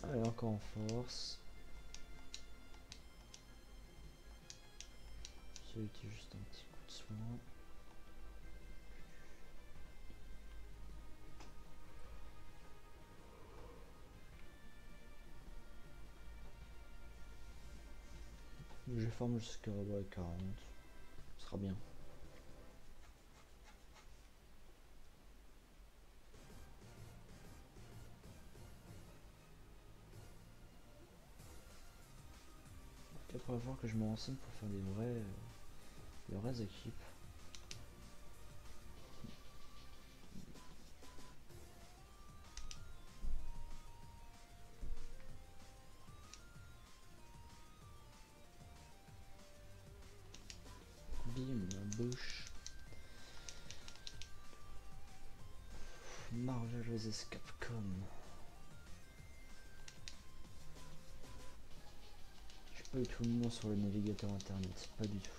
Allez, encore en force. J'ai juste un petit coup de soin. Je forme jusqu'à 40. Ce sera bien. Après voir que je me renseigne pour faire des vrais, des vraies équipes. Vs Capcom. Je du tout le nom sur le navigateur internet, pas du tout.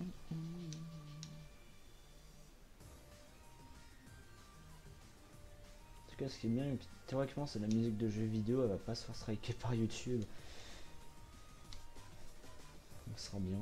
En tout cas, ce qui est bien, théoriquement, c'est la musique de jeux vidéo, elle va pas se faire striker par YouTube. Donc, sera bien.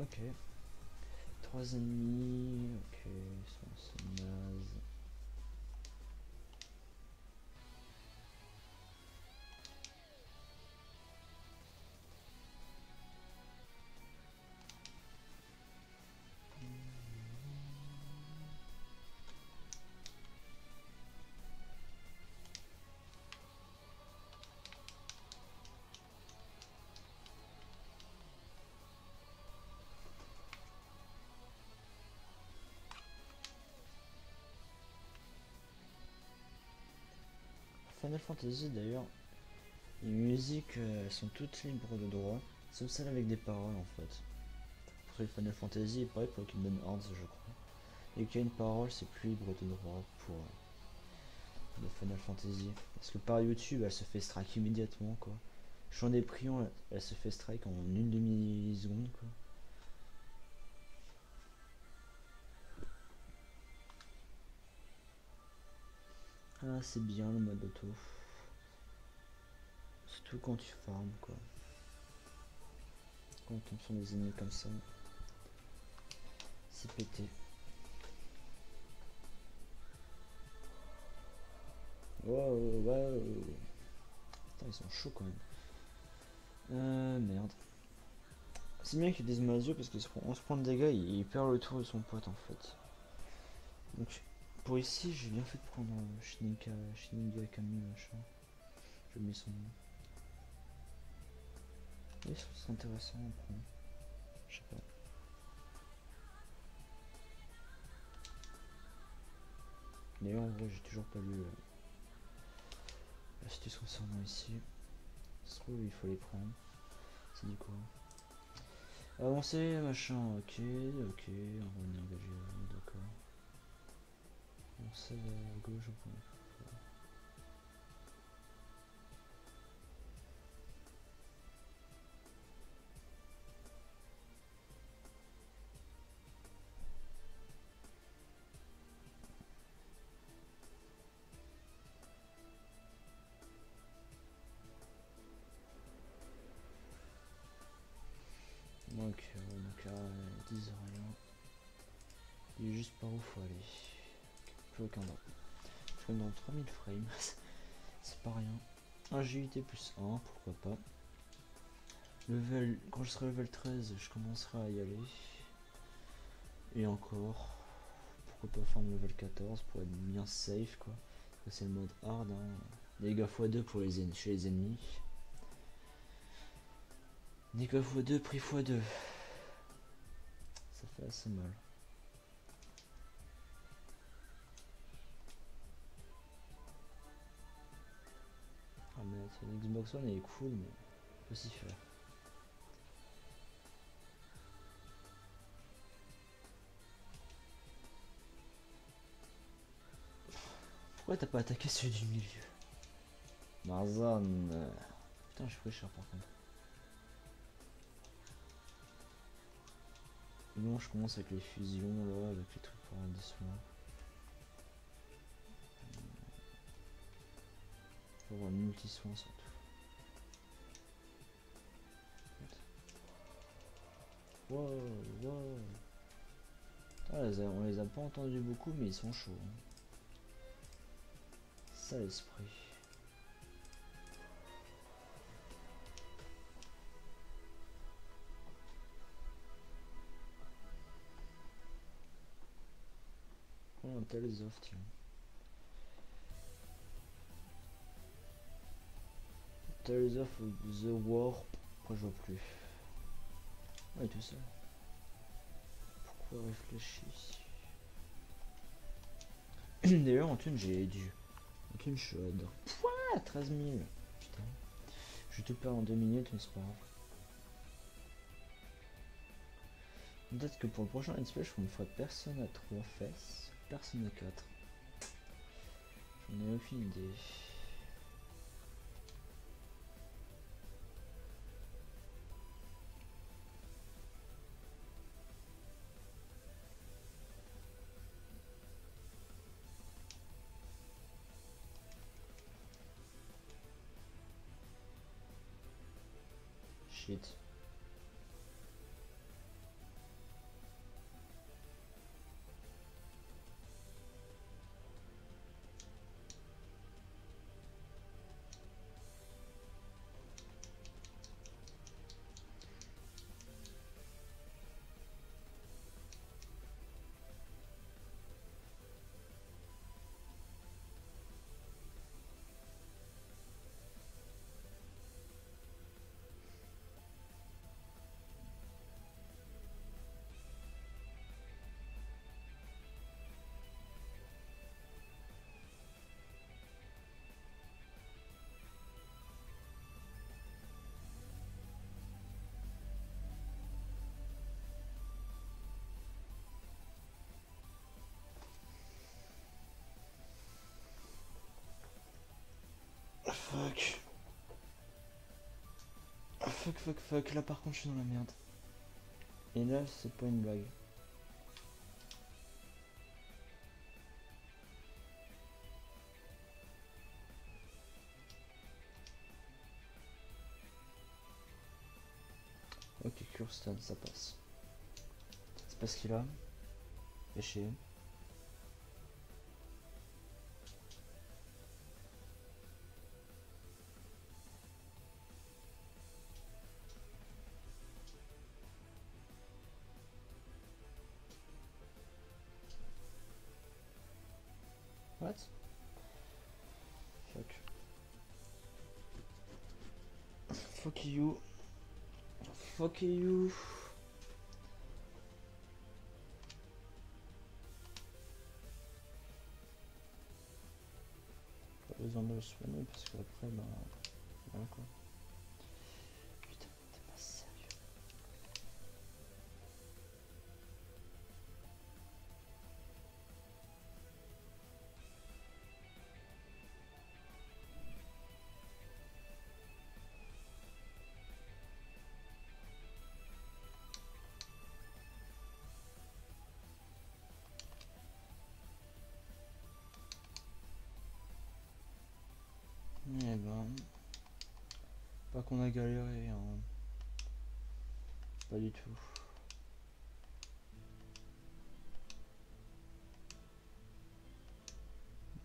Ok. Trois ennemis. Ok, c'est naze. Fantasy d'ailleurs, les musiques euh, sont toutes libres de droit, sauf celles avec des paroles en fait. Pour les Final Fantasy pareil pour Kingdom Hearts je crois. Et qu'il y a une parole c'est plus libre de droit pour, de Final Fantasy. Parce que par YouTube, elle se fait strike immédiatement, quoi. Champ des prions, elle, elle se fait strike en une demi-seconde, quoi. Ah, c'est bien le mode auto. Surtout quand tu farmes, quoi. Quand on tombe sur des ennemis comme ça. C'est pété. Wow, wow. Putain, ils sont chauds quand même. Euh, merde. C'est bien qu'ils disent Mazio parce qu'on se prend de dégâts, il, il perd le tour de son pote en fait. Pour ici, j'ai bien fait de prendre euh, Shinika, Shinika Kami machin. Je mets son nom. C'est intéressant à prendre. Je sais pas. D'ailleurs, en vrai, j'ai toujours pas lu euh, la situation concernant ici. Ça se trouve, il faut les prendre. C'est dit quoi? Avancer, machin, ok, ok, on va venir d'accord. Avancer à gauche, on 3000 frames. C'est pas rien. Agilité plus 1, pourquoi pas. Level, quand je serai level 13, je commencerai à y aller. Et encore, pourquoi pas faire level 14 pour être bien safe quoi. C'est le mode hard. Hein. Dégâts x2 pour les ennemis, chez les ennemis. Dégâts x2, prix x2. Ça fait assez mal. Ah mais c'est Xbox One elle est cool mais peut s'y faire. Pourquoi t'as pas attaqué celui du milieu Marzan Putain je suis très cher par contre. Non, je commence avec les fusions là, avec les trucs pour arrondissement. Faut avoir multi-soin surtout. Wow, wow. Ah, on les a pas entendus beaucoup, mais ils sont chauds. Hein. Ça l'esprit. Oh, un tel offres, tiens. Tales of the War. Pourquoi je vois plus Ouais, tout ça. Pourquoi réfléchir D'ailleurs, en thune, j'ai du. En thune, suis à 13 000. Putain. Je te perds en 2 minutes, mais c'est pas grave. Peut-être que pour le prochain let's play, je me ferai personne à 3 fesses, personne à 4. J'en ai aucune idée. Shit. Fuck, fuck. Là, par contre, je suis dans la merde. Et là, c'est pas une blague. Ok, Kurstan, ça passe. C'est pas ce qu'il a. Péché. Fuck. Fuck you. Fuck you. Pas besoin de le soigner parce qu'après, bah. Voilà quoi. Qu'on a galéré, hein. Pas du tout.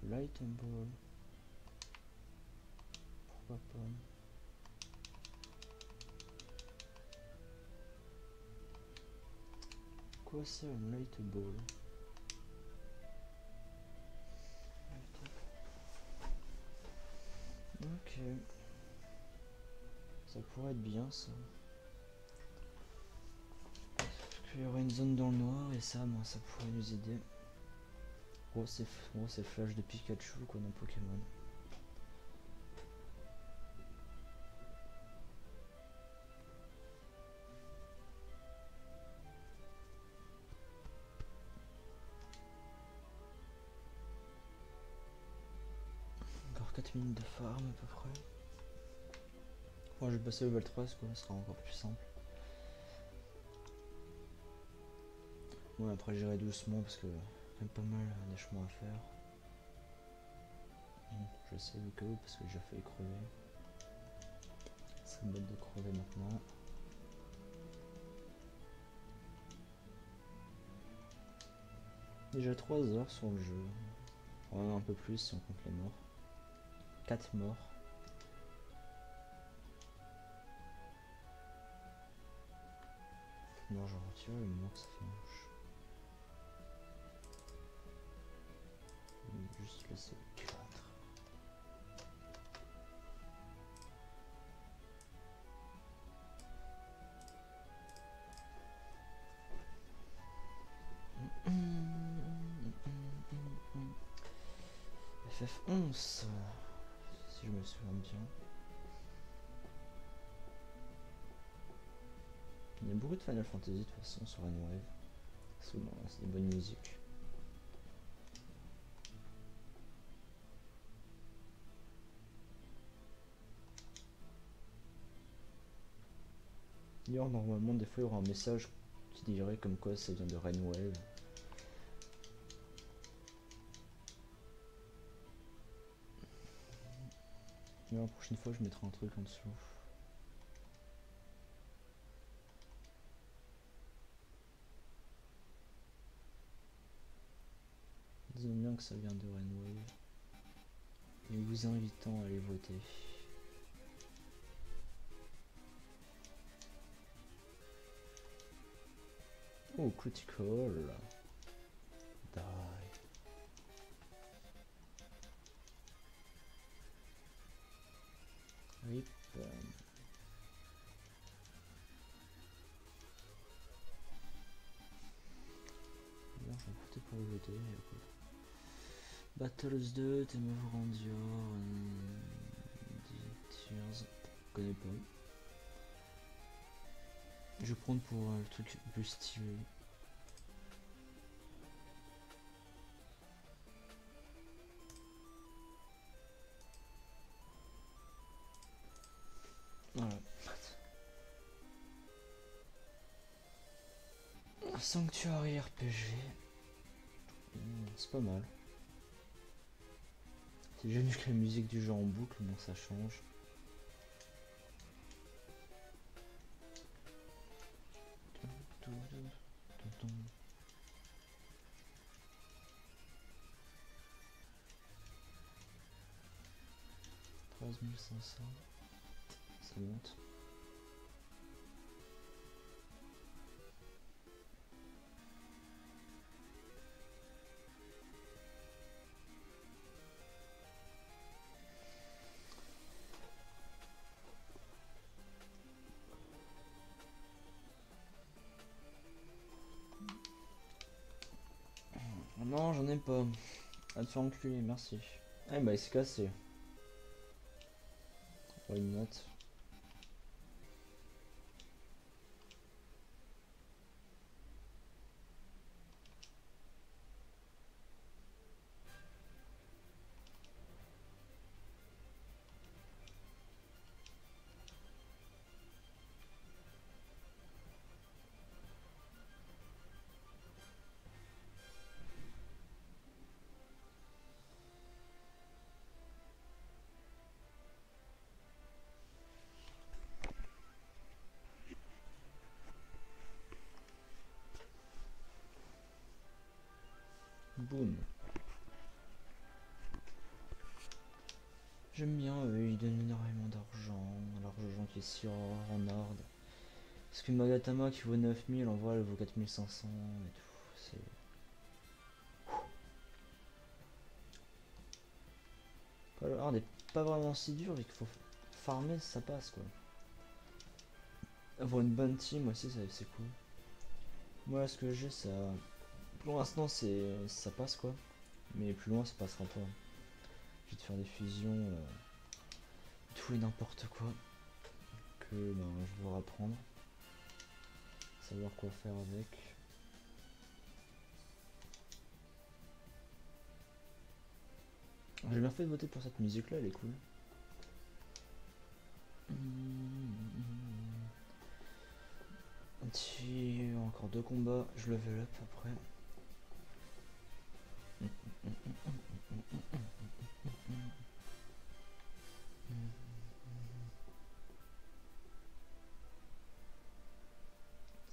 Light ball. Pourquoi pas Quoi c'est un light ball? Ok. Ça pourrait être bien ça. Parce qu'il y aurait une zone dans le noir et ça, moi, ça pourrait nous aider. Oh, c'est oh, flash de Pikachu quoi dans Pokémon. Encore 4 minutes de farm à peu près. Bon, je vais passer level 13 quoi, ce sera encore plus simple. Bon, après j'irai doucement parce que y a pas mal des chemins à faire. Je sais le que parce que j'ai failli crever. Serait bête de crever maintenant. Déjà 3 heures sur le jeu. Ouais, un peu plus si on compte les morts. 4 morts. Non, je retire le mort, ça fait moche. Juste laisser 4. FF11, si je me souviens bien. Il y a beaucoup de Final Fantasy de toute façon sur Wave. Souvent, c'est des bonnes musiques. D'ailleurs, normalement, des fois, il y aura un message qui dirait comme quoi ça vient de Rainwave. La prochaine fois, je mettrai un truc en dessous. Disons bien que ça vient de Rainwave. Et vous invitant à aller voter. Oh, critical. Die. Rip. Bien, je vais voter pour le voter. Battles 2, Thème of Grandeur, je connais pas. Je vais prendre pour euh, le truc plus stylé. Voilà. Sanctuary RPG. Hmm, c'est pas mal. C'est juste que la musique du en boucle, bon ça change. Treize mille cinq cents. Ça monte. Merci. Ah bah il s'est cassé. Oh, une Rare en ordre. Parce qu'une Magatama qui vaut 9000, en vrai, elle vaut 4500 et tout. C'est. Hard n'est pas vraiment si dur, vu qu'il faut farmer, ça passe quoi. Avoir une bonne team aussi, c'est cool. Moi, ce que j'ai, ça. Pour l'instant, c'est ça passe quoi. Mais plus loin, ça passera pas. Je vais te faire des fusions, euh, tout et n'importe quoi. Ben, je vais apprendre. Savoir quoi faire avec. J'ai bien fait de voter pour cette musique là, elle est cool. Encore deux combats, je level up après.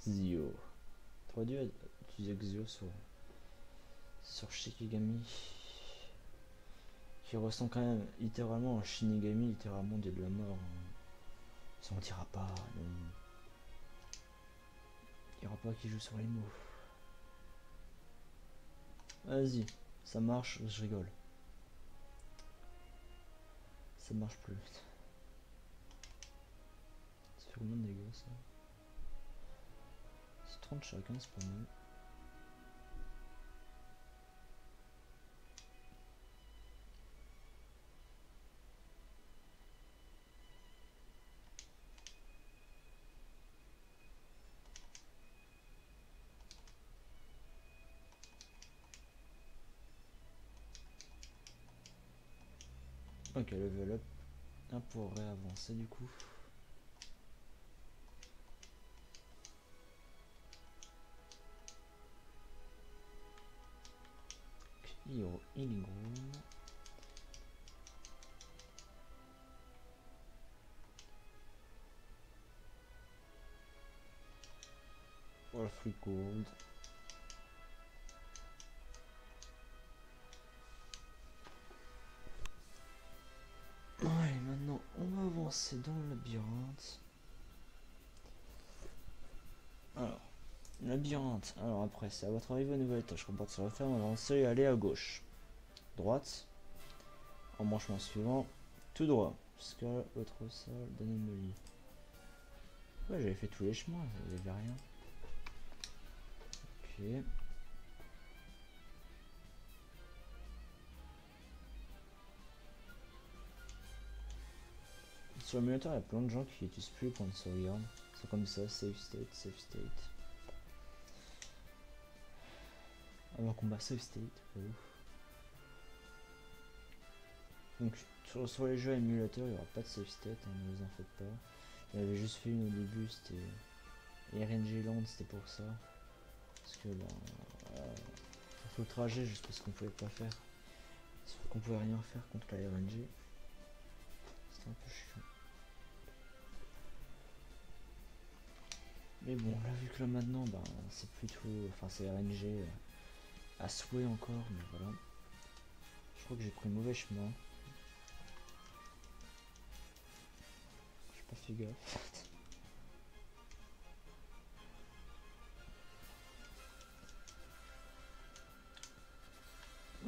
Zio. T'aurais dû utiliser Xio sur, sur Shikigami. Qui ressent quand même littéralement un Shinigami, littéralement de la mort. Ça on dira pas. Il dira pas qui joue sur les mots. Vas-y, ça marche, je rigole. Ça marche plus. Combien de dégâts ça? C'est 30 chacun, c'est pas mal. Ok, level up. Un pour réavancer du coup. Hero Healing Room. All free gold. Allez, maintenant on va avancer dans le labyrinthe. Alors, labyrinthe. Alors après, c'est à votre arrivée au nouvel étage. Reporte sur la ferme, avancez et allez à gauche. Droite. Embranchement suivant. Tout droit. Jusqu'à votre salle d'anomalie. Ouais, j'avais fait tous les chemins, il n'y avait rien. Ok. Sur l'émulateur, il y a plein de gens qui utilisent plus les points de sauvegarde. C'est comme ça, save state, save state. Alors combat save state. Donc sur, les jeux émulateurs, il n'y aura pas de save state, hein, ne vous en faites pas. Il avait juste fait une au début, c'était RNG Land, c'était pour ça. Parce que là, euh, tout le trajet juste parce qu'on pouvait pas faire. Qu'on pouvait rien faire contre la RNG. C'était un peu chiant. Mais bon, là vu que là maintenant, ben, c'est plutôt... Enfin c'est RNG euh, à souhait encore, mais voilà. Je crois que j'ai pris le mauvais chemin.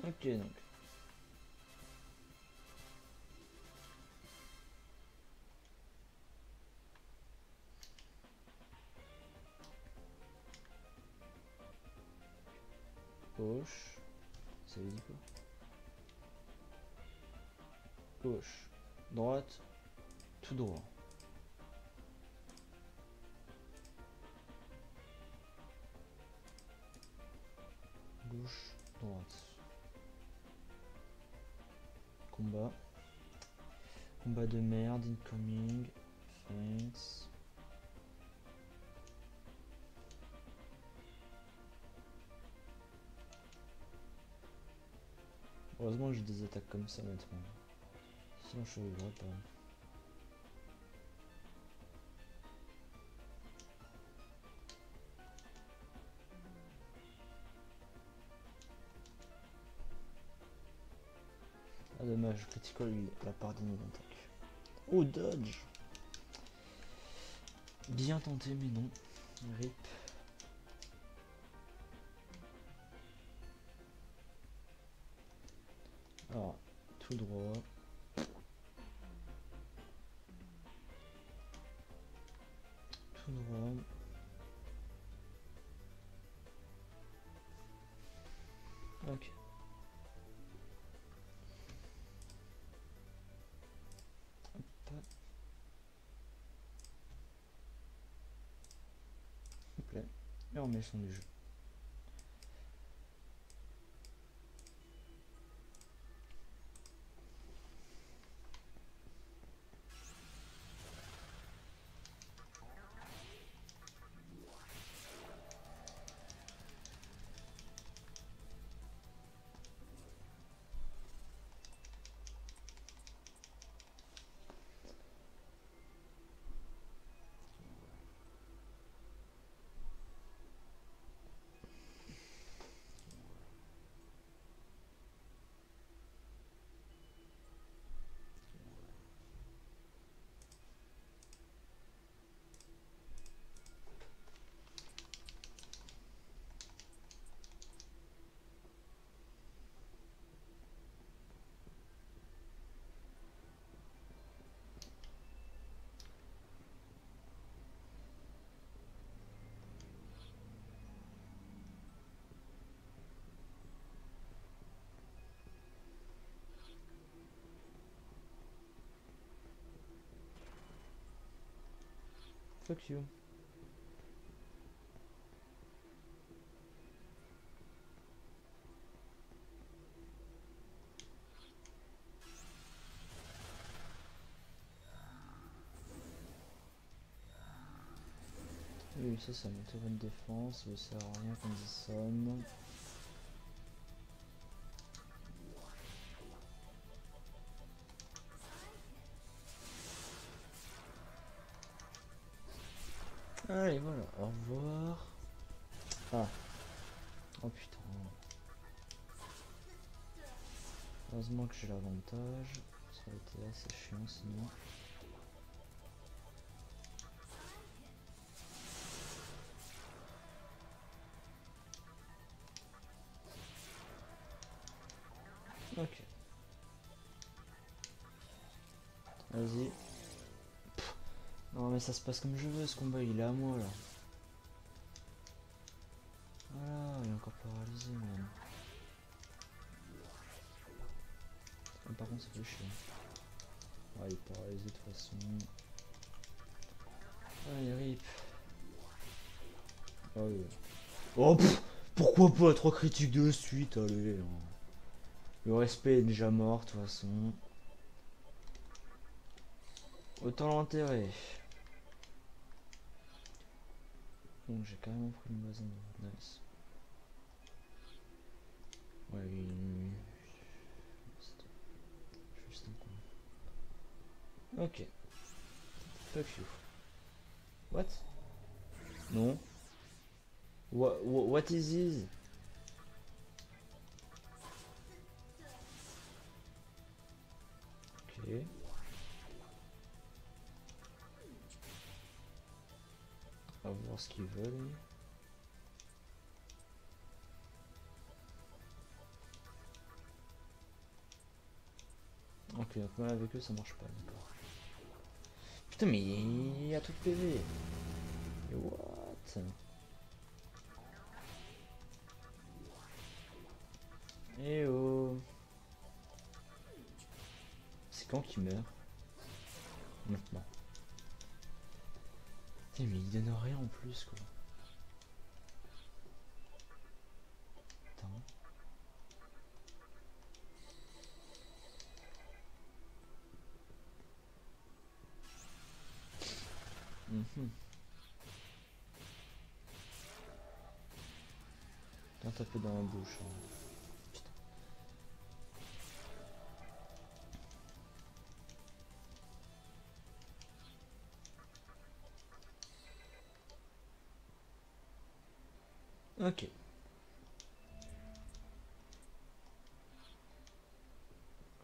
Ok donc. Gauche. Quoi? Gauche. Droite. Tout droit. Droite. Combat. Combat de merde. Incoming. Fence. Heureusement j'ai des attaques comme ça maintenant. Sinon je ne pas. Dommage, critical la part attaque. Oh dodge Bien tenté mais non. Rip. Alors, tout droit. Et on met son du jeu. Fuck you. Oui, ça, ça monte une défense, ça sert à rien qu'on sonne. Allez, au revoir. Ah. Oh putain. Heureusement que j'ai l'avantage. Ça aurait été assez chiant sinon. Ok. Vas-y. Non mais ça se passe comme je veux ce combat, il est à moi là. Chier. Ah il est paralysé de toute façon. Allez rip. Allez. Oh pourquoi pas 3 critiques de suite, allez. Hein. Le respect est déjà mort de toute façon. Autant l'enterrer. Donc j'ai carrément pris une base nice. Ouais. Juste un coup. Ok. Fuck you. What? Non. What, what is this Ok. On va voir ce qu'ils veulent. Ok, donc mal avec eux ça marche pas, d'accord. Putain mais il y a tout de PV. What Eh oh C'est quand qu'il meurt? Maintenant. Mais il donne rien en plus quoi. Putain. Mhm. Bien tapé dans la bouche. hein. Ok.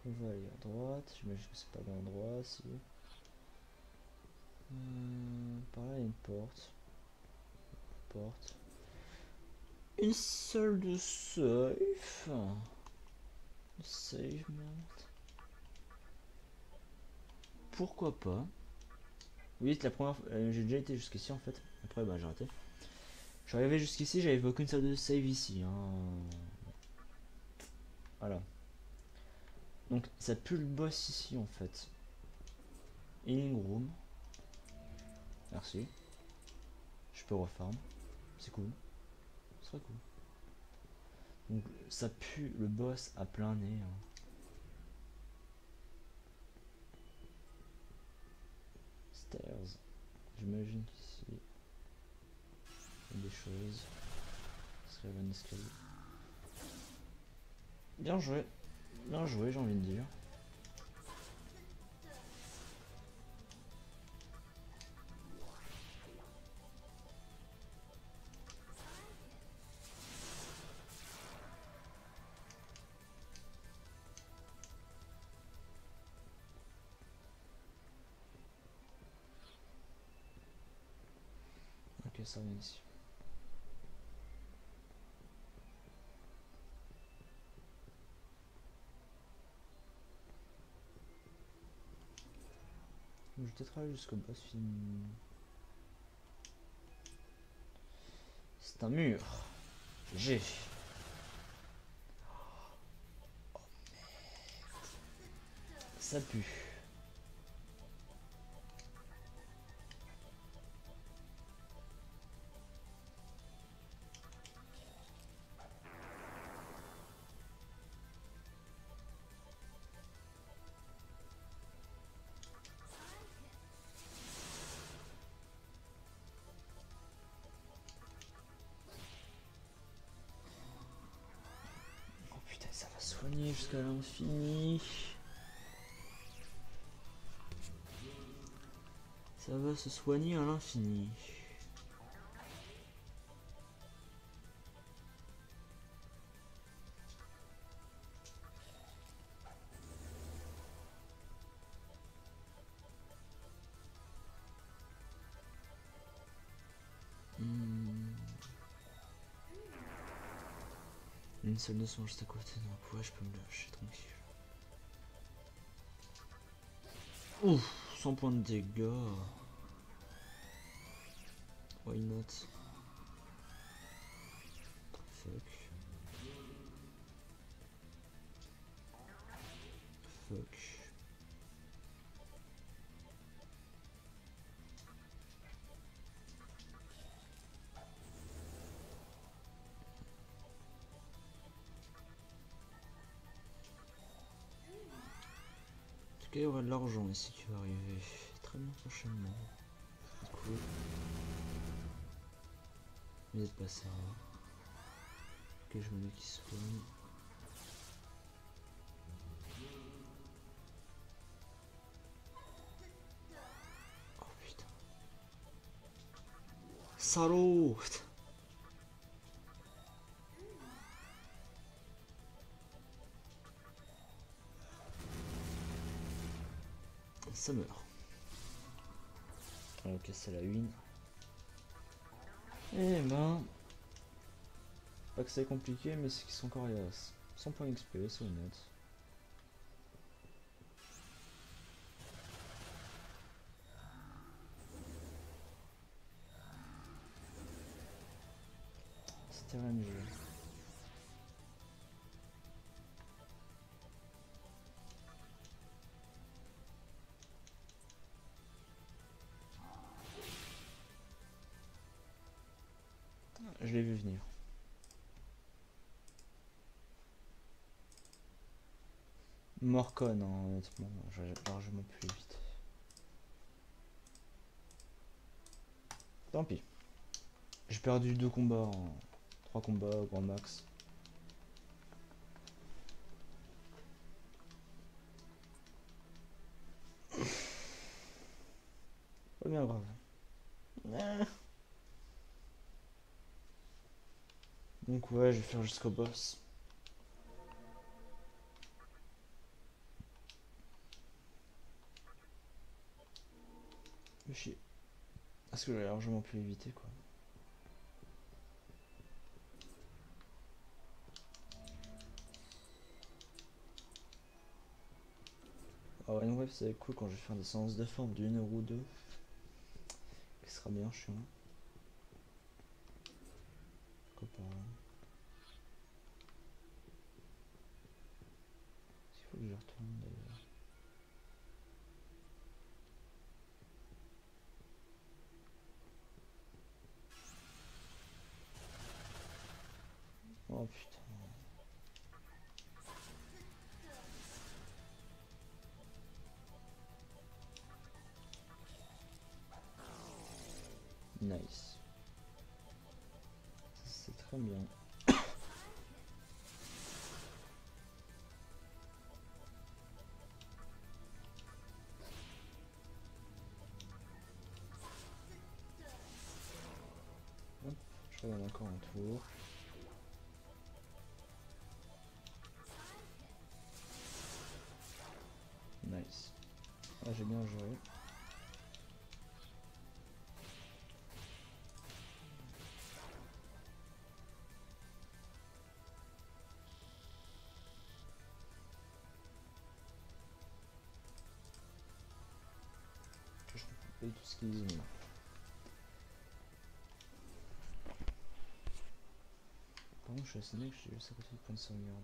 On va aller à droite. J'imagine que c'est pas l'endroit si. Par là, il y a une porte. Porte. Une salle de safe. Merde. Pourquoi pas? Oui, c'est la première euh, J'ai déjà été jusqu'ici en fait. Après, bah, j'ai raté. Je jusqu'ici, j'avais aucune salle de save ici. hein. Voilà. Donc, ça pue le boss ici en fait. Healing room. Merci. Je peux refarm. C'est cool. C'est très cool. Donc ça pue le boss à plein nez. hein. Stairs. J'imagine qu'ici il y a des choses. Ce serait escalier. Bien joué. Bien joué j'ai envie de dire. Je vais peut-être jusqu'au boss. C'est un mur. G. Oh. Ça pue. Ça va soigner jusqu'à l'infini. Ça va se soigner à l'infini. Une salle de soins juste à côté, donc ouais, je peux me lâcher tranquille. Ouf, 100 points de dégâts. Why not? l'argent ici qui va arriver. Très bien prochainement. Cool. Il est passé hein. Ok, je me dis qu'il. Oh putain. Salaud Ça meurt. Ok, c'est la une. Eh ben... Pas que c'est compliqué, mais c'est qu'ils sont coriaces. 100 points XP, c'est honnête. C'était RNG. Morcon, hein, honnêtement, largement plus vite. Tant pis. J'ai perdu deux combats, en... trois combats au grand max. Pas bien grave. Ah. Donc ouais, je vais faire jusqu'au boss. Chier. Parce que j'aurais largement pu éviter quoi. Ah ouais, ouais, c'est cool quand je vais faire des séances de forme d'une heure ou deux. Qui sera bien chiant. Copain. Il faut que je retourne d'ailleurs. Oh putain. Nice. C'est très bien. Hop, je regarde encore un tour. Nice. J'ai bien joué. Je du tout ce qu'ils moi. Par contre, je suis assez je suis juste à côté de.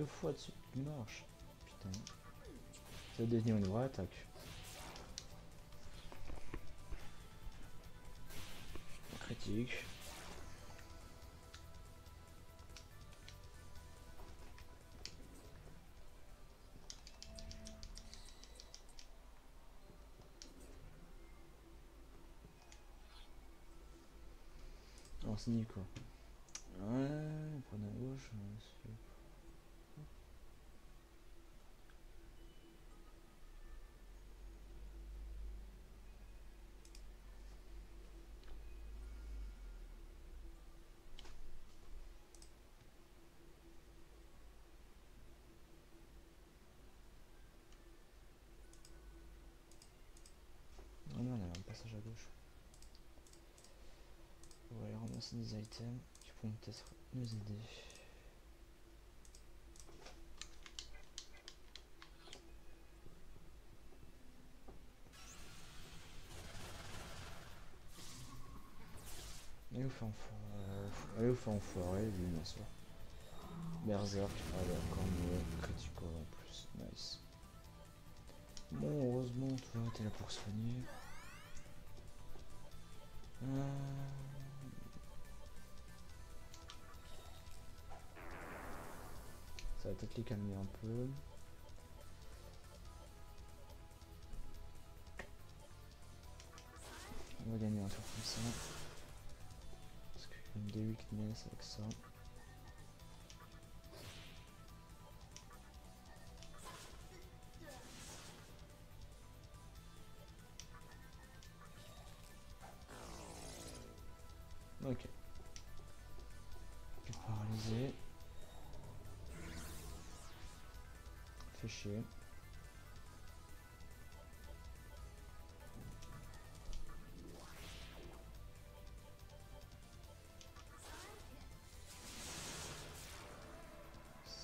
Deux fois dessus qui marche. Putain. Ça devenir une vraie attaque. Critique. Alors c'est nul quoi. Ouais, prendre à gauche. ouais, c'est- Ah non, on a un passage à gauche. Ramasser des items qui pourront peut-être nous aider. Allez vous faire enfoirer. Allez lui, bien sûr. Berserk, allez, encore mieux. Critical en plus, nice. Bon, heureusement, toi, t'es là pour soigner. Euh, Ça va peut-être les calmer un peu. On va gagner un tour comme ça. Parce que Même des weakness avec ça.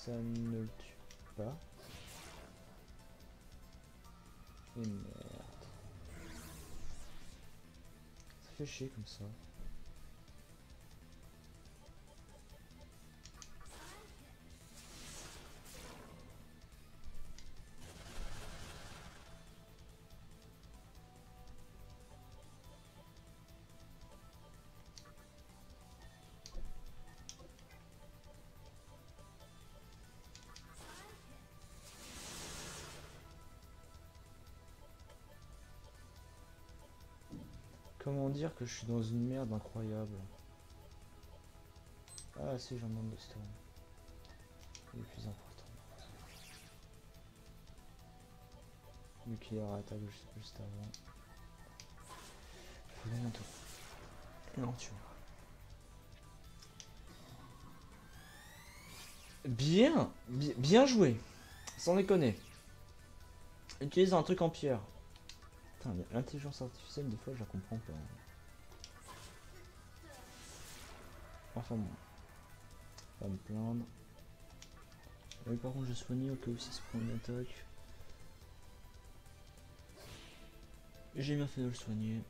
Ça ne le tue pas. Et merde. Ça fait chier comme ça. Dire que je suis dans une merde incroyable Ah si j'en demande de stone. Il est plus important. Nucléaire attaque juste, juste avant. Je voulais bientôt. Bien, bi- bien joué. Sans déconner. Utilise un truc en pierre. L'intelligence artificielle, des fois, je la comprends pas. Enfin bon. Pas me plaindre. Oui, par contre, je soigne au cas où ça se prend une attaque. J'ai bien fait de le soigner.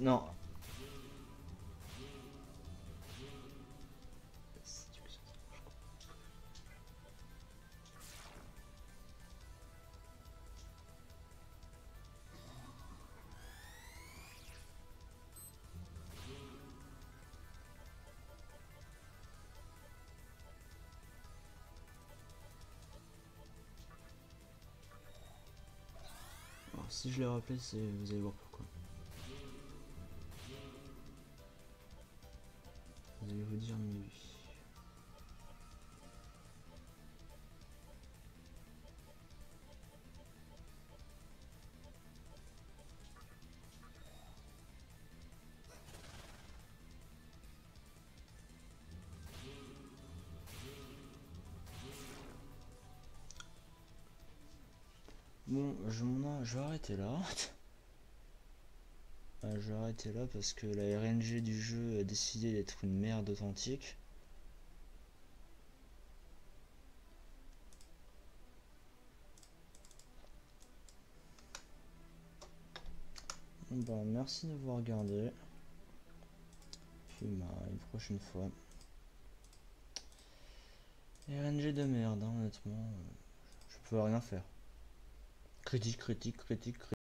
Non si je l'ai rappelé, c'est vous allez voir. Je, je vais arrêter là. Euh, je vais arrêter là parce que la RNG du jeu a décidé d'être une merde authentique. Bon, merci d'avoir regardé. Puis bah, une prochaine fois. RNG de merde, hein, honnêtement. euh, Je peux rien faire. Critique, critique, critique, critique.